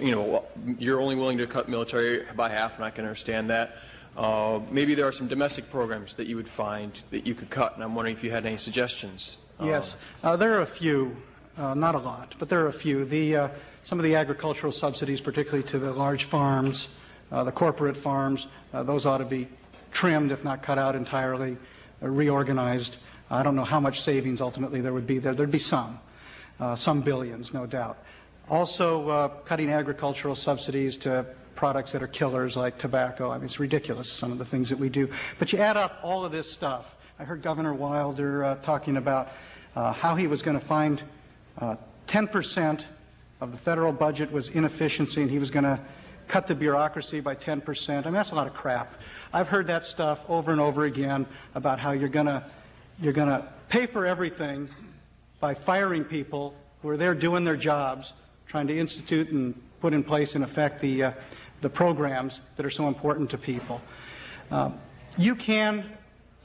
Speaker 5: you know, you're only willing to cut military by half, and I can understand that. Uh, maybe there are some domestic programs that you would find that you could cut, and I'm wondering if you had any suggestions. Uh,
Speaker 2: Yes, uh, there are a few. uh, not a lot, but there are a few. The, uh, some of the agricultural subsidies, particularly to the large farms, uh, the corporate farms, those ought to be trimmed, if not cut out entirely, reorganized. I don't know how much savings ultimately there would be there. There'd be some, some billions, no doubt. Also, uh, cutting agricultural subsidies to products that are killers like tobacco. I mean, it's ridiculous, some of the things that we do. But you add up all of this stuff. I heard Governor Wilder uh, talking about uh, how he was going to find uh, 10% of the federal budget was inefficiency and he was going to cut the bureaucracy by 10%. I mean, that's a lot of crap. I've heard that stuff over and over again about how you're going you're going to pay for everything by firing people who are there doing their jobs, trying to institute and put in place, and affect the, uh, the programs that are so important to people. Uh, you can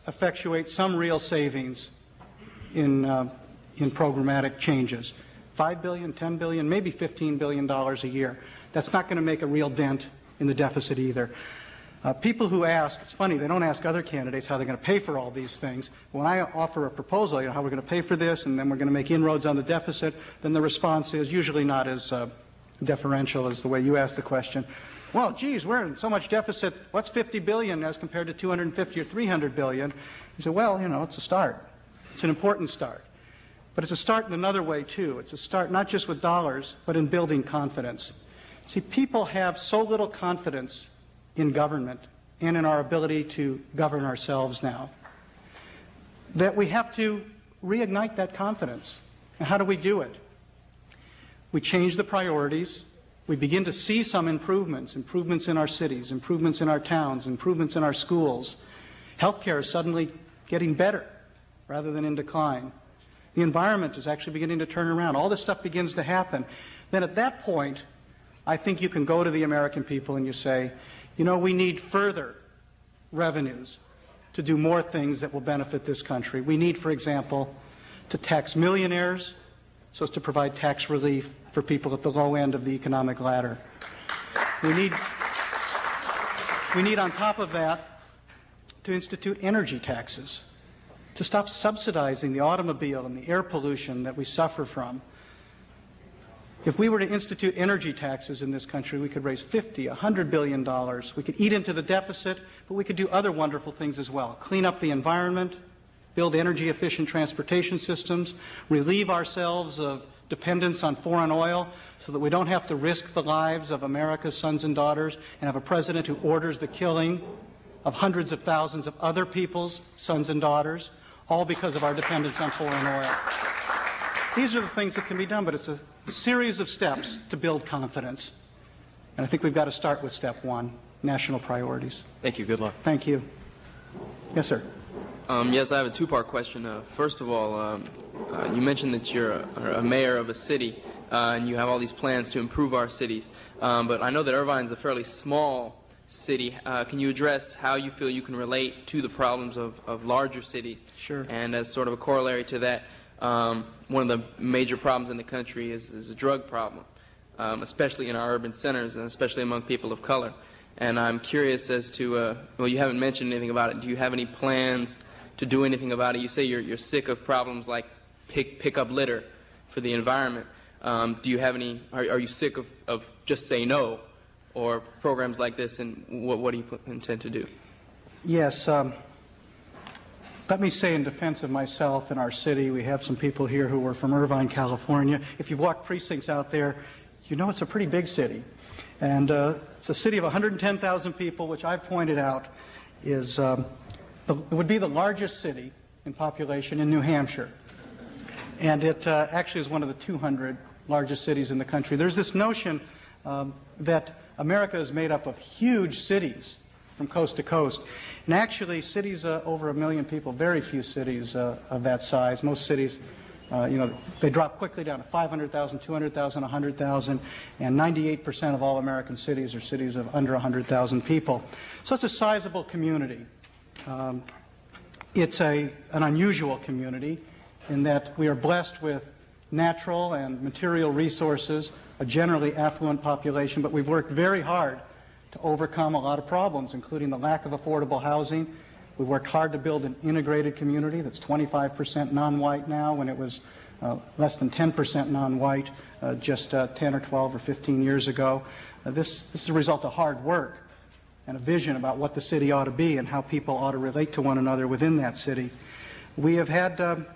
Speaker 2: effectuate some real savings in, uh, in programmatic changes. $5 billion, $10 billion, maybe $15 billion a year. That's not going to make a real dent in the deficit either. Uh, people who ask, it's funny, they don't ask other candidates how they're going to pay for all these things. When I offer a proposal, you know, how we're going to pay for this, and then we're going to make inroads on the deficit, then the response is usually not as uh, deferential as the way you asked the question. Well, geez, we're in so much deficit. What's 50 billion as compared to 250 or 300 billion? You say, well, you know, it's a start. It's an important start. But it's a start in another way, too. It's a start not just with dollars, but in building confidence. See, people have so little confidence in government and in our ability to govern ourselves now. That we have to reignite that confidence. And how do we do it? We change the priorities. We begin to see some improvements improvements in our cities, improvements in our towns, improvements in our schools. Healthcare is suddenly getting better rather than in decline. The environment is actually beginning to turn around. All this stuff begins to happen. Then at that point, I think you can go to the American people and you say, you know, we need further revenues to do more things that will benefit this country. We need, for example, to tax millionaires so as to provide tax relief for people at the low end of the economic ladder. We need, we need on top of that, to institute energy taxes, to stop subsidizing the automobile and the air pollution that we suffer from if we were to institute energy taxes in this country, we could raise 50, 100 billion dollars. We could eat into the deficit, but we could do other wonderful things as well. Clean up the environment, build energy efficient transportation systems, relieve ourselves of dependence on foreign oil so that we don't have to risk the lives of America's sons and daughters and have a president who orders the killing of hundreds of thousands of other people's sons and daughters, all because of our dependence on foreign oil. These are the things that can be done, but it's a series of steps to build confidence. And I think we've got to start with step one national priorities.
Speaker 5: Thank you. Good luck.
Speaker 2: Thank you. Yes, sir.
Speaker 6: Um, yes, I have a two-part question. Uh, first of all, um, uh, you mentioned that you're a, a mayor of a city uh, and you have all these plans to improve our cities. Um, but I know that Irvine is a fairly small city. Uh, can you address how you feel you can relate to the problems of, of larger cities?
Speaker 2: Sure.
Speaker 6: And as sort of a corollary to that, um, one of the major problems in the country is, is a drug problem, um, especially in our urban centers and especially among people of color. And I'm curious as to, uh, well, you haven't mentioned anything about it. Do you have any plans to do anything about it? You say you're, you're sick of problems like pick, pick up litter for the environment. Um, do you have any, are, are you sick of, of just say no or programs like this and what, what do you intend to do?
Speaker 2: Yes. Let me say in defense of myself and our city, we have some people here who are from Irvine, California. If you've walked precincts out there, you know it's a pretty big city. And uh, it's a city of 110,000 people, which I've pointed out is, um, the, would be the largest city in population in New Hampshire. And it uh, actually is one of the 200 largest cities in the country. There's this notion um, that America is made up of huge cities from coast to coast. And actually, cities uh, over a million people, very few cities uh, of that size. Most cities, uh, you know, they drop quickly down to 500,000, 200,000, 100,000, and 98% of all American cities are cities of under 100,000 people. So it's a sizable community. Um, it's a, an unusual community in that we are blessed with natural and material resources, a generally affluent population, but we've worked very hard to overcome a lot of problems, including the lack of affordable housing. We worked hard to build an integrated community that's 25% non-white now when it was uh, less than 10% non-white uh, just uh, 10 or 12 or 15 years ago. Uh, this, this is a result of hard work and a vision about what the city ought to be and how people ought to relate to one another within that city. We have had um,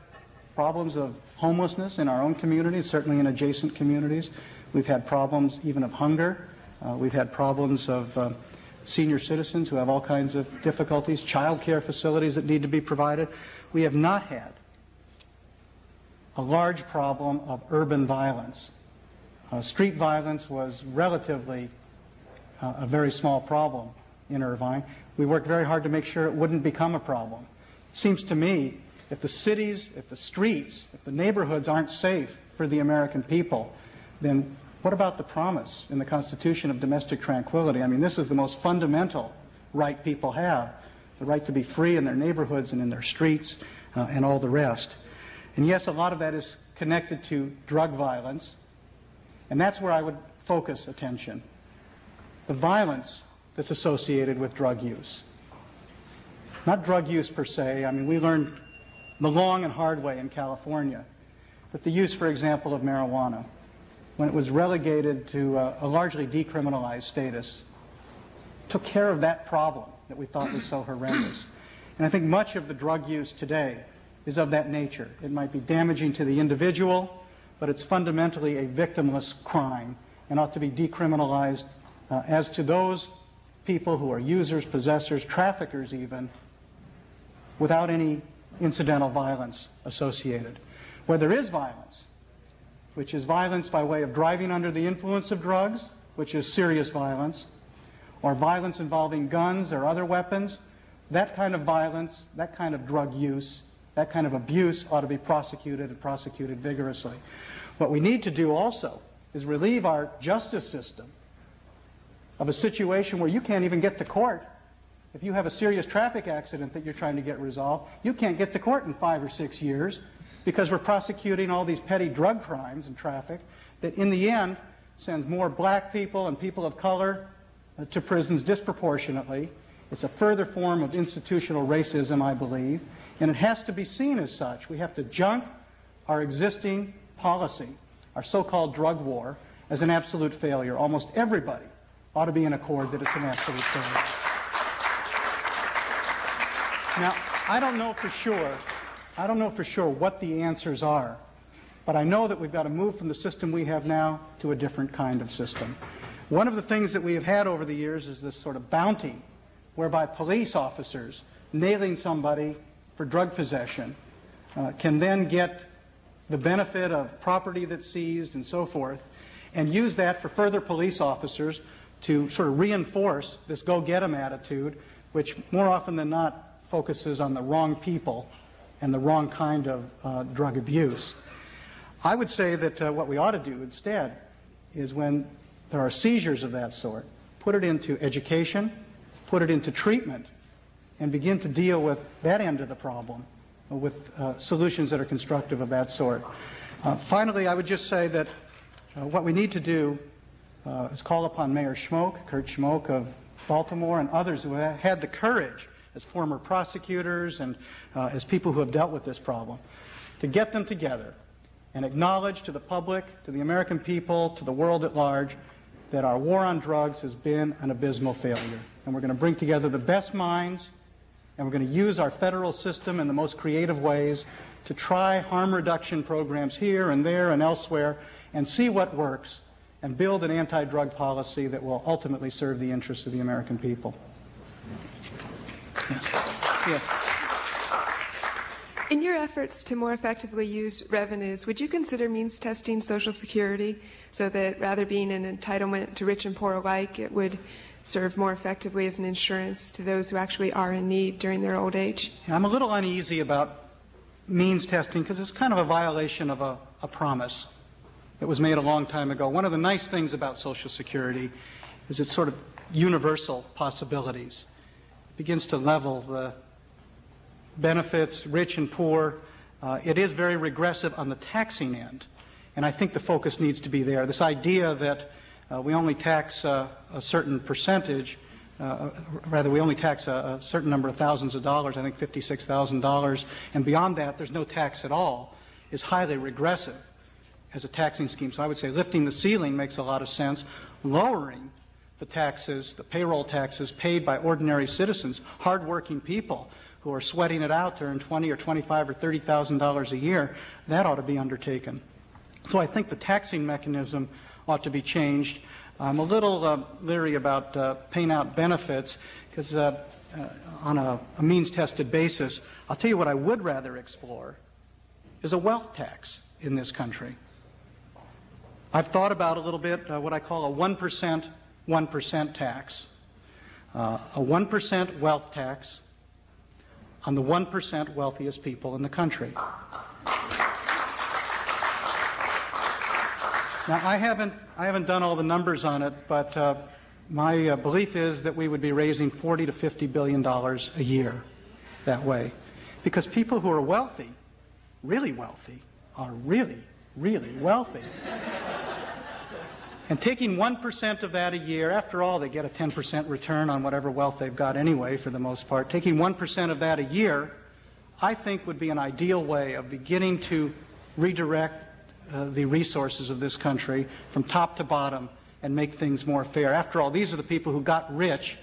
Speaker 2: problems of homelessness in our own communities, certainly in adjacent communities. We've had problems even of hunger. Uh, we've had problems of uh, senior citizens who have all kinds of difficulties, child care facilities that need to be provided. We have not had a large problem of urban violence. Uh, street violence was relatively uh, a very small problem in Irvine. We worked very hard to make sure it wouldn't become a problem. It seems to me if the cities, if the streets, if the neighborhoods aren't safe for the American people, then what about the promise in the Constitution of domestic tranquility? I mean, this is the most fundamental right people have the right to be free in their neighborhoods and in their streets uh, and all the rest. And yes, a lot of that is connected to drug violence, and that's where I would focus attention. The violence that's associated with drug use. Not drug use per se. I mean, we learned the long and hard way in California, but the use, for example, of marijuana, when it was relegated to a, a largely decriminalized status, took care of that problem that we thought was so horrendous. And I think much of the drug use today is of that nature. It might be damaging to the individual, but it's fundamentally a victimless crime and ought to be decriminalized uh, as to those people who are users, possessors, traffickers even, without any incidental violence associated. Where there is violence, which is violence by way of driving under the influence of drugs, which is serious violence, or violence involving guns or other weapons, that kind of violence, that kind of drug use, that kind of abuse ought to be prosecuted and prosecuted vigorously. What we need to do also is relieve our justice system of a situation where you can't even get to court. If you have a serious traffic accident that you're trying to get resolved, you can't get to court in five or six years because we're prosecuting all these petty drug crimes and traffic that in the end sends more black people and people of color uh, to prisons disproportionately. It's a further form of institutional racism, I believe, and it has to be seen as such. We have to junk our existing policy, our so-called drug war, as an absolute failure. Almost everybody ought to be in accord that it's an absolute failure. Now, I don't know for sure, I don't know for sure what the answers are, but I know that we've got to move from the system we have now to a different kind of system. One of the things that we have had over the years is this sort of bounty whereby police officers nailing somebody for drug possession uh, can then get the benefit of property that's seized and so forth and use that for further police officers to sort of reinforce this go get 'em attitude, which more often than not focuses on the wrong people and the wrong kind of uh, drug abuse. I would say that uh, what we ought to do instead is when there are seizures of that sort, put it into education, put it into treatment, and begin to deal with that end of the problem with uh, solutions that are constructive of that sort. Uh, finally, I would just say that uh, what we need to do uh, is call upon Mayor Schmoke, Kurt Schmoke of Baltimore, and others who have had the courage as former prosecutors and uh, as people who have dealt with this problem to get them together and acknowledge to the public, to the American people, to the world at large, that our war on drugs has been an abysmal failure. And we're going to bring together the best minds, and we're going to use our federal system in the most creative ways to try harm reduction programs here and there and elsewhere and see what works and build an anti-drug policy that will ultimately serve the interests of the American people. Yes. Yes.
Speaker 7: In your efforts to more effectively use revenues, would you consider means testing Social Security so that rather being an entitlement to rich and poor alike, it would serve more effectively as an insurance to those who actually are in need during their old age?
Speaker 2: I'm a little uneasy about means testing because it's kind of a violation of a, a promise that was made a long time ago. One of the nice things about Social Security is its sort of universal possibilities. Begins to level the benefits, rich and poor. Uh, it is very regressive on the taxing end, and I think the focus needs to be there. This idea that uh, we only tax uh, a certain percentage, uh, rather, we only tax a, a, certain number of thousands of dollars, I think $56,000, and beyond that, there's no tax at all, is highly regressive as a taxing scheme. So I would say lifting the ceiling makes a lot of sense. Lowering the taxes, the payroll taxes paid by ordinary citizens, hardworking people who are sweating it out to earn twenty or twenty-five or thirty thousand dollars a year, that ought to be undertaken. So I think the taxing mechanism ought to be changed. I'm a little uh, leery about uh, paying out benefits because uh, uh, on a, a means-tested basis, I'll tell you what I would rather explore is a wealth tax in this country. I've thought about a little bit uh, what I call a 1% 1% tax. Uh, a 1% wealth tax on the 1% wealthiest people in the country. Now, I haven't, I haven't done all the numbers on it, but uh, my uh, belief is that we would be raising 40 to 50 billion dollars a year that way. Because people who are wealthy, really wealthy, are really, really wealthy. And taking 1% of that a year, after all, they get a 10% return on whatever wealth they've got anyway, for the most part. Taking 1% of that a year, I think would be an ideal way of beginning to redirect uh, the resources of this country from top to bottom and make things more fair. After all, these are the people who got rich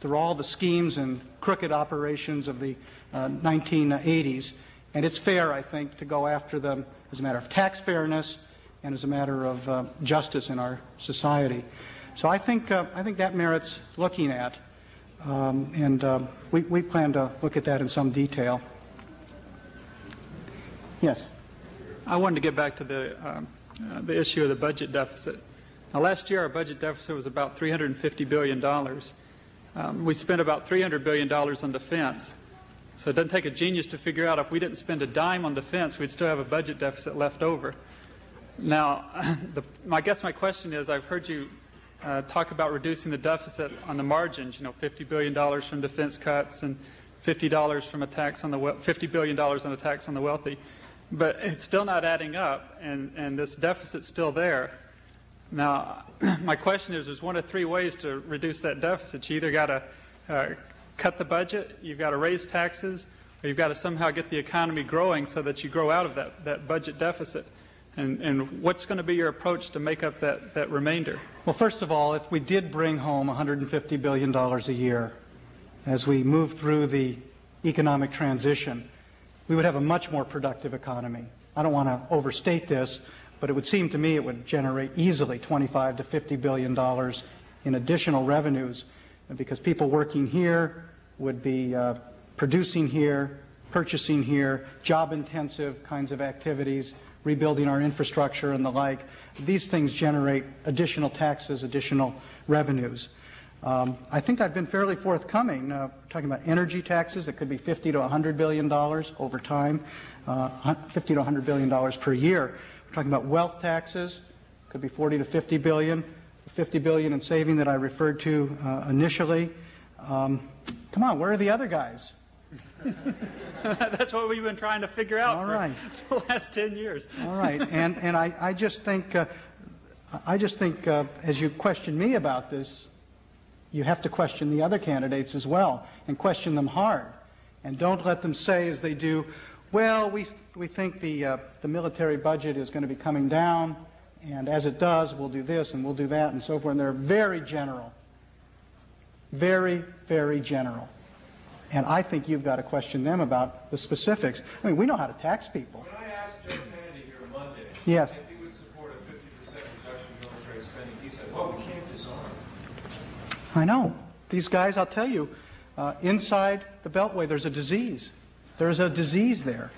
Speaker 2: through all the schemes and crooked operations of the uh, 1980s. And it's fair, I think, to go after them as a matter of tax fairness and as a matter of uh, justice in our society. So I think, uh, I think that merits looking at. Um, and uh, we, we plan to look at that in some detail. Yes.
Speaker 8: I wanted to get back to the, um, uh, the issue of the budget deficit. Now, last year, our budget deficit was about $350 billion. Um, we spent about $300 billion on defense. So it doesn't take a genius to figure out if we didn't spend a dime on defense, we'd still have a budget deficit left over. Now, the, I guess my question is I've heard you uh, talk about reducing the deficit on the margins, you know, $50 billion from defense cuts and $50 from a tax on the $50 billion on a tax on the wealthy. But it's still not adding up, and, and this deficit's still there. Now, my question is there's one of three ways to reduce that deficit. You either got to uh, cut the budget, you've got to raise taxes, or you've got to somehow get the economy growing so that you grow out of that, that budget deficit. And, and what's going to be your approach to make up that, that remainder?
Speaker 2: Well, first of all, if we did bring home $150 billion a year as we move through the economic transition, we would have a much more productive economy. I don't want to overstate this, but it would seem to me it would generate easily 25 to 50 billion dollars in additional revenues because people working here would be uh, producing here, purchasing here, job intensive kinds of activities, rebuilding our infrastructure and the like. These things generate additional taxes, additional revenues. Um, I think I've been fairly forthcoming. Uh, talking about energy taxes that could be 50 to 100 billion dollars over time, uh, 50 to 100 billion dollars per year. We're talking about wealth taxes, could be 40 to 50 billion. 50 billion in saving that I referred to uh, initially. Um, come on, where are the other guys?
Speaker 8: That's what we've been trying to figure out
Speaker 2: All
Speaker 8: for
Speaker 2: right.
Speaker 8: the last 10 years.
Speaker 2: All right, and and I, I just think uh, I just think uh, as you question me about this, you have to question the other candidates as well and question them hard. And don't let them say, as they do, well, we, we think the, uh, the military budget is going to be coming down, and as it does, we'll do this and we'll do that and so forth. And they're very general. Very, very general. And I think you've got to question them about the specifics. I mean, we know how to tax people.
Speaker 1: When I asked Joe Kennedy here Monday
Speaker 2: Yes.
Speaker 1: if he would support a 50% reduction in military spending, he said, well, we can't disarm.
Speaker 2: I know. These guys, I'll tell you, uh, inside the Beltway, there's a disease. There's a disease there.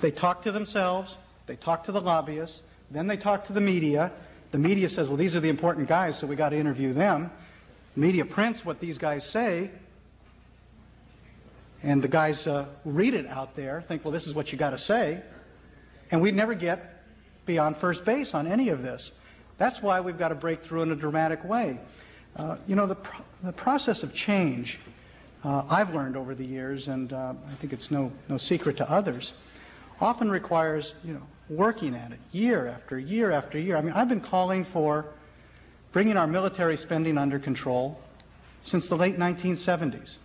Speaker 2: They talk to themselves, they talk to the lobbyists, then they talk to the media. The media says, well, these are the important guys, so we got to interview them. Media prints what these guys say, and the guys uh, who read it out there think, well, this is what you got to say. And we'd never get beyond first base on any of this. That's why we've got to break through in a dramatic way. Uh, you know, the, pro- the process of change, uh, I've learned over the years, and uh, I think it's no, no secret to others, often requires, you know, working at it year after year after year. I mean, I've been calling for bringing our military spending under control since the late 1970s,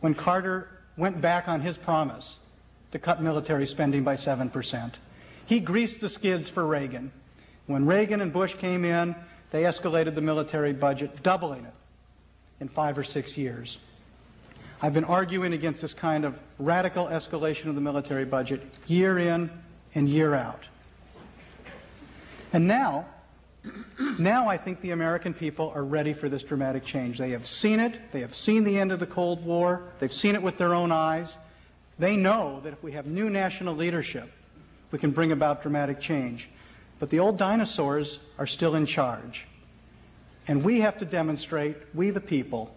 Speaker 2: when Carter went back on his promise to cut military spending by 7%. He greased the skids for Reagan. When Reagan and Bush came in, they escalated the military budget, doubling it in five or six years. I've been arguing against this kind of radical escalation of the military budget year in and year out. And now, now I think the American people are ready for this dramatic change. They have seen it. They have seen the end of the Cold War. They've seen it with their own eyes. They know that if we have new national leadership, we can bring about dramatic change. But the old dinosaurs are still in charge. And we have to demonstrate, we the people,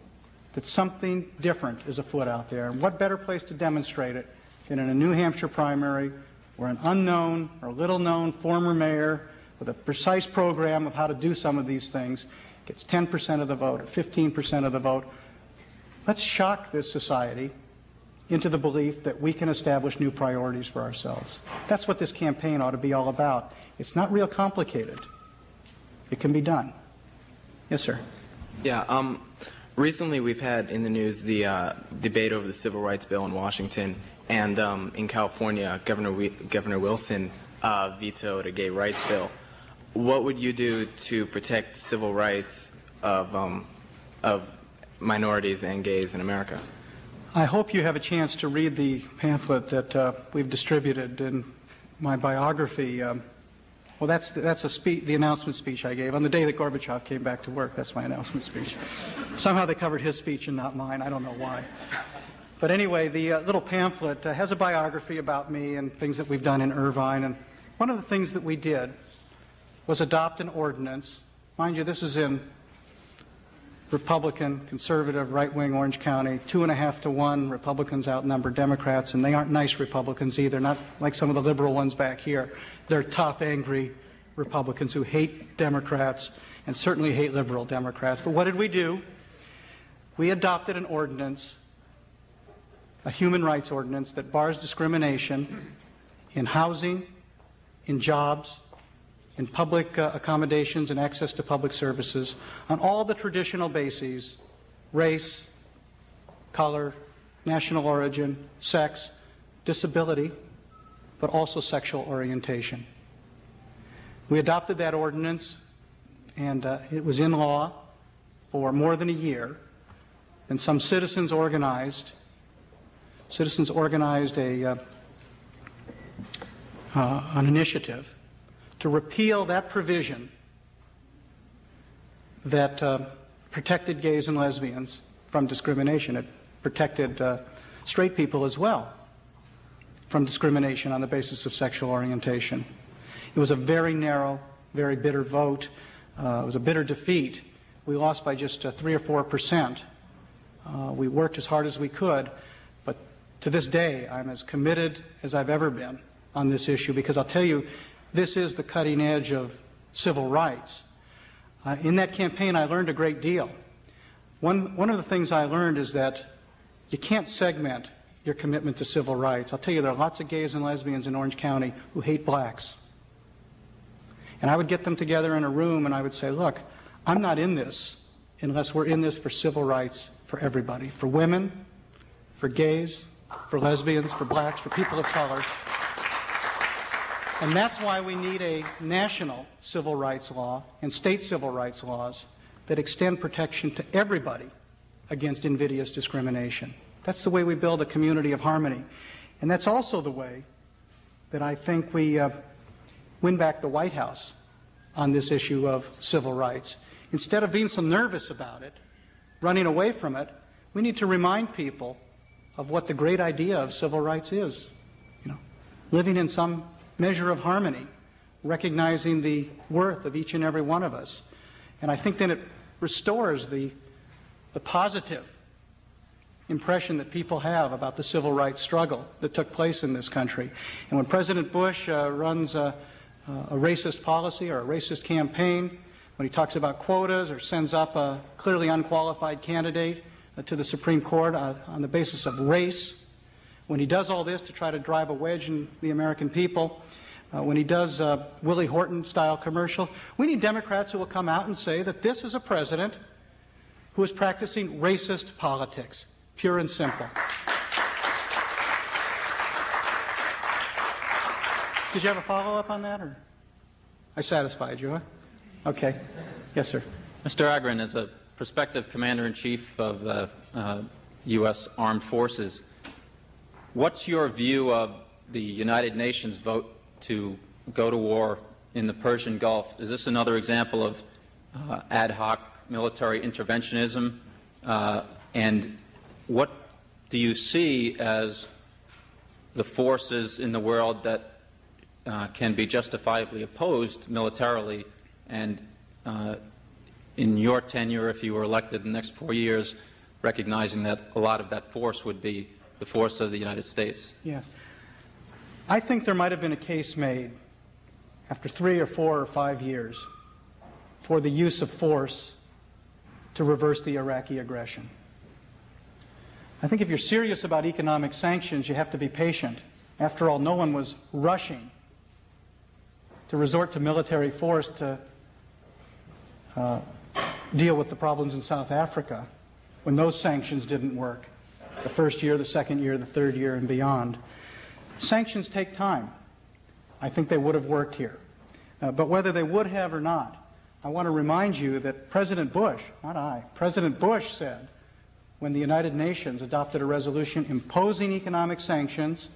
Speaker 2: that something different is afoot out there. And what better place to demonstrate it than in a New Hampshire primary where an unknown or little known former mayor with a precise program of how to do some of these things gets 10% of the vote or 15% of the vote. Let's shock this society into the belief that we can establish new priorities for ourselves. That's what this campaign ought to be all about. It's not real complicated. It can be done. Yes, sir.
Speaker 9: Yeah. Um, recently, we've had in the news the uh, debate over the civil rights bill in Washington, and um, in California, Governor we- Governor Wilson uh, vetoed a gay rights bill. What would you do to protect civil rights of um, of minorities and gays in America?
Speaker 2: I hope you have a chance to read the pamphlet that uh, we've distributed in my biography. Um, well, that's the, that's a spe- the announcement speech I gave on the day that Gorbachev came back to work. That's my announcement speech. Somehow they covered his speech and not mine. I don't know why. But anyway, the uh, little pamphlet uh, has a biography about me and things that we've done in Irvine. And one of the things that we did was adopt an ordinance. Mind you, this is in Republican, conservative, right wing Orange County, two and a half to one. Republicans outnumber Democrats, and they aren't nice Republicans either, not like some of the liberal ones back here. They're tough, angry Republicans who hate Democrats and certainly hate liberal Democrats. But what did we do? We adopted an ordinance, a human rights ordinance, that bars discrimination in housing, in jobs, in public uh, accommodations and access to public services on all the traditional bases race, color, national origin, sex, disability, but also sexual orientation. We adopted that ordinance, and uh, it was in law for more than a year. And some citizens organized. Citizens organized a uh, uh, an initiative to repeal that provision that uh, protected gays and lesbians from discrimination. It protected uh, straight people as well from discrimination on the basis of sexual orientation. It was a very narrow, very bitter vote. Uh, it was a bitter defeat. We lost by just uh, three or four percent. Uh, we worked as hard as we could, but to this day, I'm as committed as I've ever been on this issue because I'll tell you, this is the cutting edge of civil rights. Uh, in that campaign, I learned a great deal. One, one of the things I learned is that you can't segment your commitment to civil rights. I'll tell you, there are lots of gays and lesbians in Orange County who hate blacks. And I would get them together in a room and I would say, look, I'm not in this unless we're in this for civil rights for everybody, for women, for gays, for lesbians, for blacks, for people of color. And that's why we need a national civil rights law and state civil rights laws that extend protection to everybody against invidious discrimination. That's the way we build a community of harmony. And that's also the way that I think we uh, win back the White House on this issue of civil rights. Instead of being so nervous about it, running away from it, we need to remind people of what the great idea of civil rights is. You know, living in some measure of harmony, recognizing the worth of each and every one of us. And I think then it restores the, the positive impression that people have about the civil rights struggle that took place in this country. And when President Bush uh, runs a, a racist policy or a racist campaign, when he talks about quotas or sends up a clearly unqualified candidate uh, to the Supreme Court uh, on the basis of race, when he does all this to try to drive a wedge in the American people, uh, when he does Willie Horton style commercial, we need Democrats who will come out and say that this is a president who is practicing racist politics, pure and simple. Did you have a follow-up on that, or I satisfied you? Huh? Okay. Yes, sir.
Speaker 10: Mr. Agran, as a prospective commander-in-chief of the uh, U.S. Armed Forces, what's your view of the United Nations vote to go to war in the Persian Gulf? Is this another example of uh, ad hoc military interventionism? Uh, and what do you see as the forces in the world that uh, can be justifiably opposed militarily and uh, in your tenure, if you were elected in the next four years, recognizing that a lot of that force would be the force of the United States?
Speaker 2: Yes. I think there might have been a case made after three or four or five years for the use of force to reverse the Iraqi aggression. I think if you're serious about economic sanctions, you have to be patient. After all, no one was rushing to resort to military force to uh, deal with the problems in South Africa when those sanctions didn't work the first year, the second year, the third year, and beyond. Sanctions take time. I think they would have worked here. Uh, but whether they would have or not, I want to remind you that President Bush, not I, President Bush said when the United Nations adopted a resolution imposing economic sanctions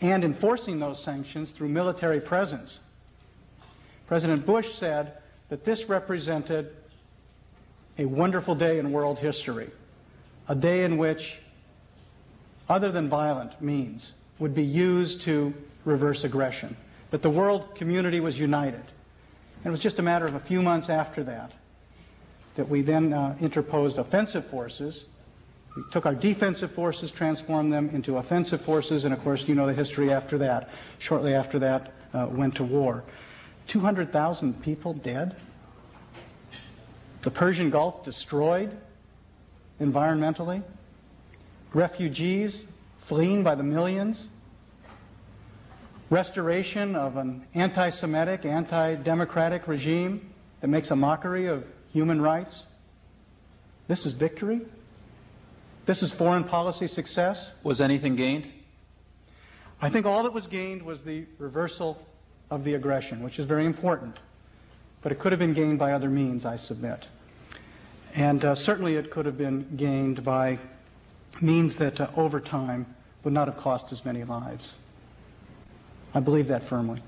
Speaker 2: and enforcing those sanctions through military presence. President Bush said that this represented a wonderful day in world history, a day in which, other than violent means, would be used to reverse aggression, that the world community was united. And it was just a matter of a few months after that that we then uh, interposed offensive forces. We took our defensive forces, transformed them into offensive forces, and of course, you know the history after that. Shortly after that, uh, went to war. 200,000 people dead? The Persian Gulf destroyed environmentally? Refugees fleeing by the millions? Restoration of an anti Semitic, anti democratic regime that makes a mockery of human rights? This is victory? This is foreign policy success?
Speaker 10: Was anything gained?
Speaker 2: I think all that was gained was the reversal of the aggression, which is very important. But it could have been gained by other means, I submit. And uh, certainly it could have been gained by means that uh, over time would not have cost as many lives. I believe that firmly.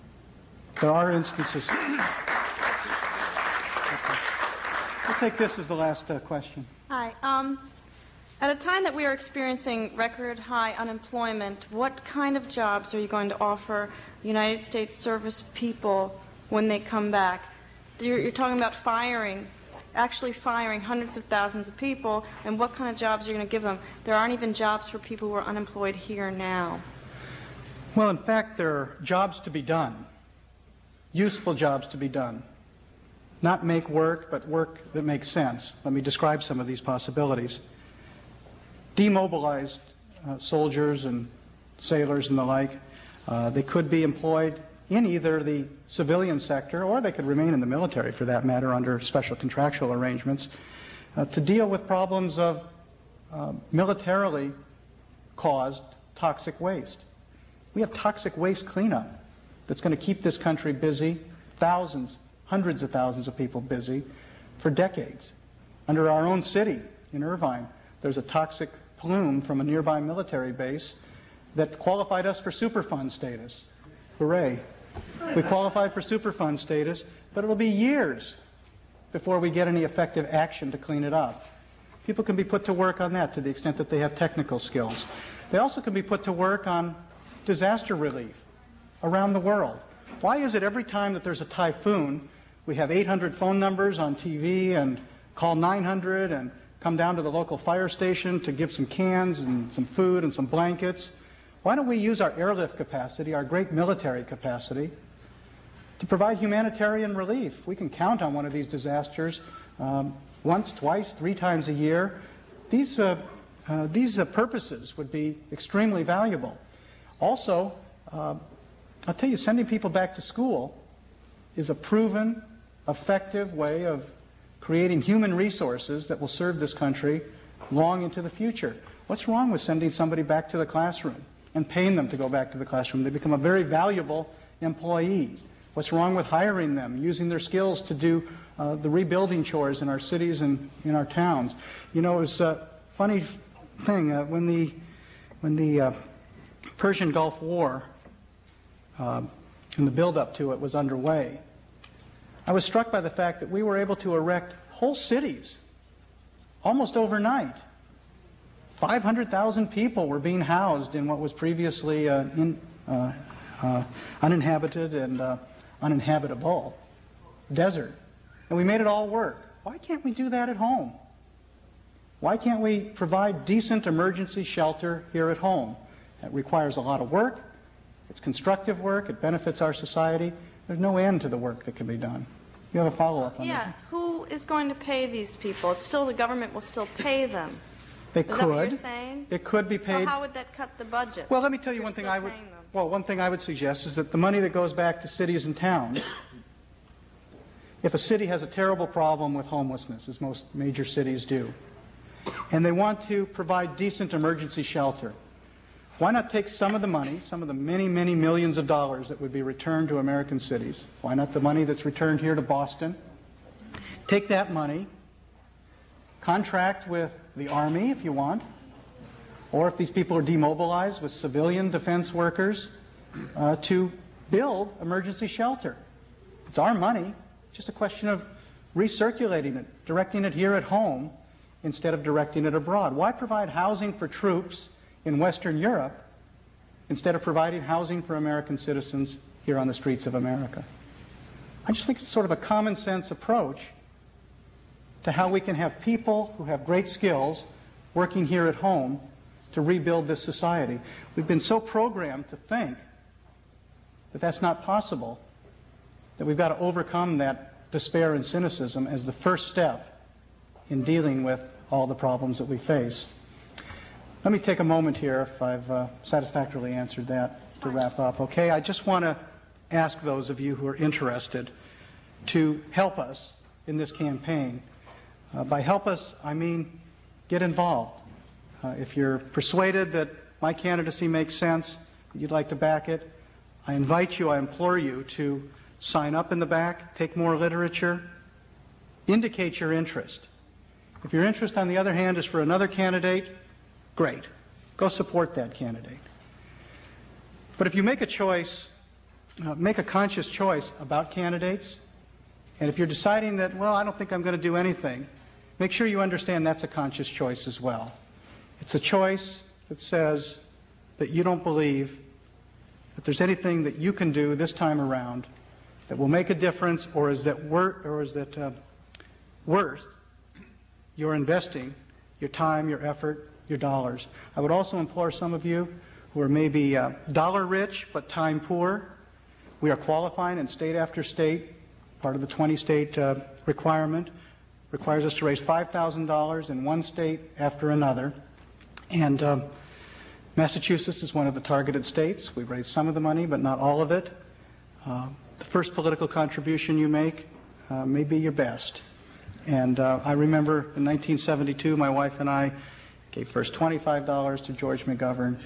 Speaker 2: There are instances. I'll take this as the last uh, question.
Speaker 11: Hi. Um, at a time that we are experiencing record high unemployment, what kind of jobs are you going to offer United States service people when they come back? You're, you're talking about firing actually firing hundreds of thousands of people, and what kind of jobs are you're going to give them. There aren't even jobs for people who are unemployed here now.
Speaker 2: Well, in fact, there are jobs to be done, useful jobs to be done. Not make work, but work that makes sense. Let me describe some of these possibilities. Demobilized uh, soldiers and sailors and the like, uh, they could be employed in either the civilian sector or they could remain in the military for that matter under special contractual arrangements uh, to deal with problems of uh, militarily caused toxic waste. We have toxic waste cleanup that's going to keep this country busy, thousands, hundreds of thousands of people busy for decades. Under our own city in Irvine, there's a toxic plume from a nearby military base that qualified us for Superfund status. Hooray. We qualified for Superfund status, but it'll be years before we get any effective action to clean it up. People can be put to work on that to the extent that they have technical skills. They also can be put to work on disaster relief around the world. Why is it every time that there's a typhoon, we have 800 phone numbers on TV and call 900 and come down to the local fire station to give some cans and some food and some blankets? Why don't we use our airlift capacity, our great military capacity, to provide humanitarian relief? We can count on one of these disasters um, once, twice, three times a year. These, uh, uh, these uh, purposes would be extremely valuable. Also, uh, I'll tell you, sending people back to school is a proven, effective way of creating human resources that will serve this country long into the future. What's wrong with sending somebody back to the classroom? And paying them to go back to the classroom. They become a very valuable employee? What's wrong with hiring them, using their skills to do uh, the rebuilding chores in our cities and in our towns? You know, it was a funny thing uh, when the when the uh, Persian Gulf War uh, and the buildup to it was underway. I was struck by the fact that we were able to erect whole cities almost overnight. 500,000 people were being housed in what was previously uh, in, uh, uh, uninhabited and uh, uninhabitable desert. And we made it all work. Why can't we do that at home? Why can't we provide decent emergency shelter here at home? It requires a lot of work. It's constructive work. It benefits our society. There's no end to the work that can be done. You have a follow-up on
Speaker 11: Yeah,
Speaker 2: that? Yeah.
Speaker 11: Who is going to pay these people? It's still, the government will still pay them.
Speaker 2: They
Speaker 11: Is that
Speaker 2: could.
Speaker 11: what you're saying?
Speaker 2: It could be paid.
Speaker 11: So how would that cut the budget?
Speaker 2: Well, let me tell you one thing I would,
Speaker 11: them.
Speaker 2: well, one thing I would suggest is that the money that goes back to cities and towns, if a city has a terrible problem with homelessness, as most major cities do, and they want to provide decent emergency shelter, why not take some of the money, some of the many, many millions of dollars that would be returned to American cities, why not the money that's returned here to Boston, take that money, contract with the Army if you want, or if these people are demobilized with civilian defense workers uh, to build emergency shelter. It's our money, just a question of recirculating it, directing it here at home instead of directing it abroad. Why provide housing for troops in Western Europe instead of providing housing for American citizens here on the streets of America? I just think it's sort of a common sense approach to how we can have people who have great skills working here at home to rebuild this society. We've been so programmed to think that that's not possible that we've got to overcome that despair and cynicism as the first step in dealing with all the problems that we face. Let me take a moment here, if I've uh, satisfactorily answered that, to wrap up. Okay, I just want to ask those of you who are interested to help us in this campaign. Uh, by help us, I mean get involved. Uh, if you're persuaded that my candidacy makes sense, that you'd like to back it, I invite you, I implore you to sign up in the back, take more literature, indicate your interest. If your interest, on the other hand, is for another candidate, great. Go support that candidate. But if you make a choice, uh, make a conscious choice about candidates, and if you're deciding that, well, I don't think I'm going to do anything, make sure you understand that's a conscious choice as well. It's a choice that says that you don't believe that there's anything that you can do this time around that will make a difference, or is that wor- or is that uh, worth your investing your time, your effort, your dollars. I would also implore some of you who are maybe uh, dollar rich but time poor. We are qualifying in state after state. Part of the 20 state uh, requirement requires us to raise $5,000 in one state after another. And um, Massachusetts is one of the targeted states. We've raised some of the money, but not all of it. Uh, the first political contribution you make uh, may be your best. And uh, I remember in 1972, my wife and I gave first $25 to George McGovern,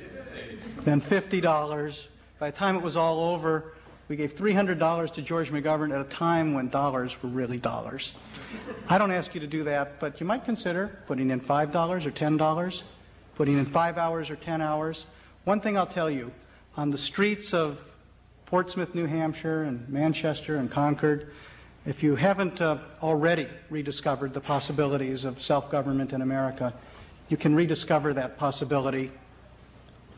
Speaker 2: then $50. By the time it was all over, we gave $300 to George McGovern at a time when dollars were really dollars. I don't ask you to do that, but you might consider putting in $5 or $10, putting in 5 hours or 10 hours. One thing I'll tell you, on the streets of Portsmouth, New Hampshire, and Manchester and Concord, if you haven't uh, already rediscovered the possibilities of self-government in America, you can rediscover that possibility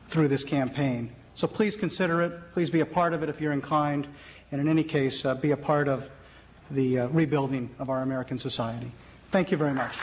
Speaker 2: through this campaign. So please consider it. Please be a part of it if you're inclined. And in any case, uh, be a part of the uh, rebuilding of our American society. Thank you very much.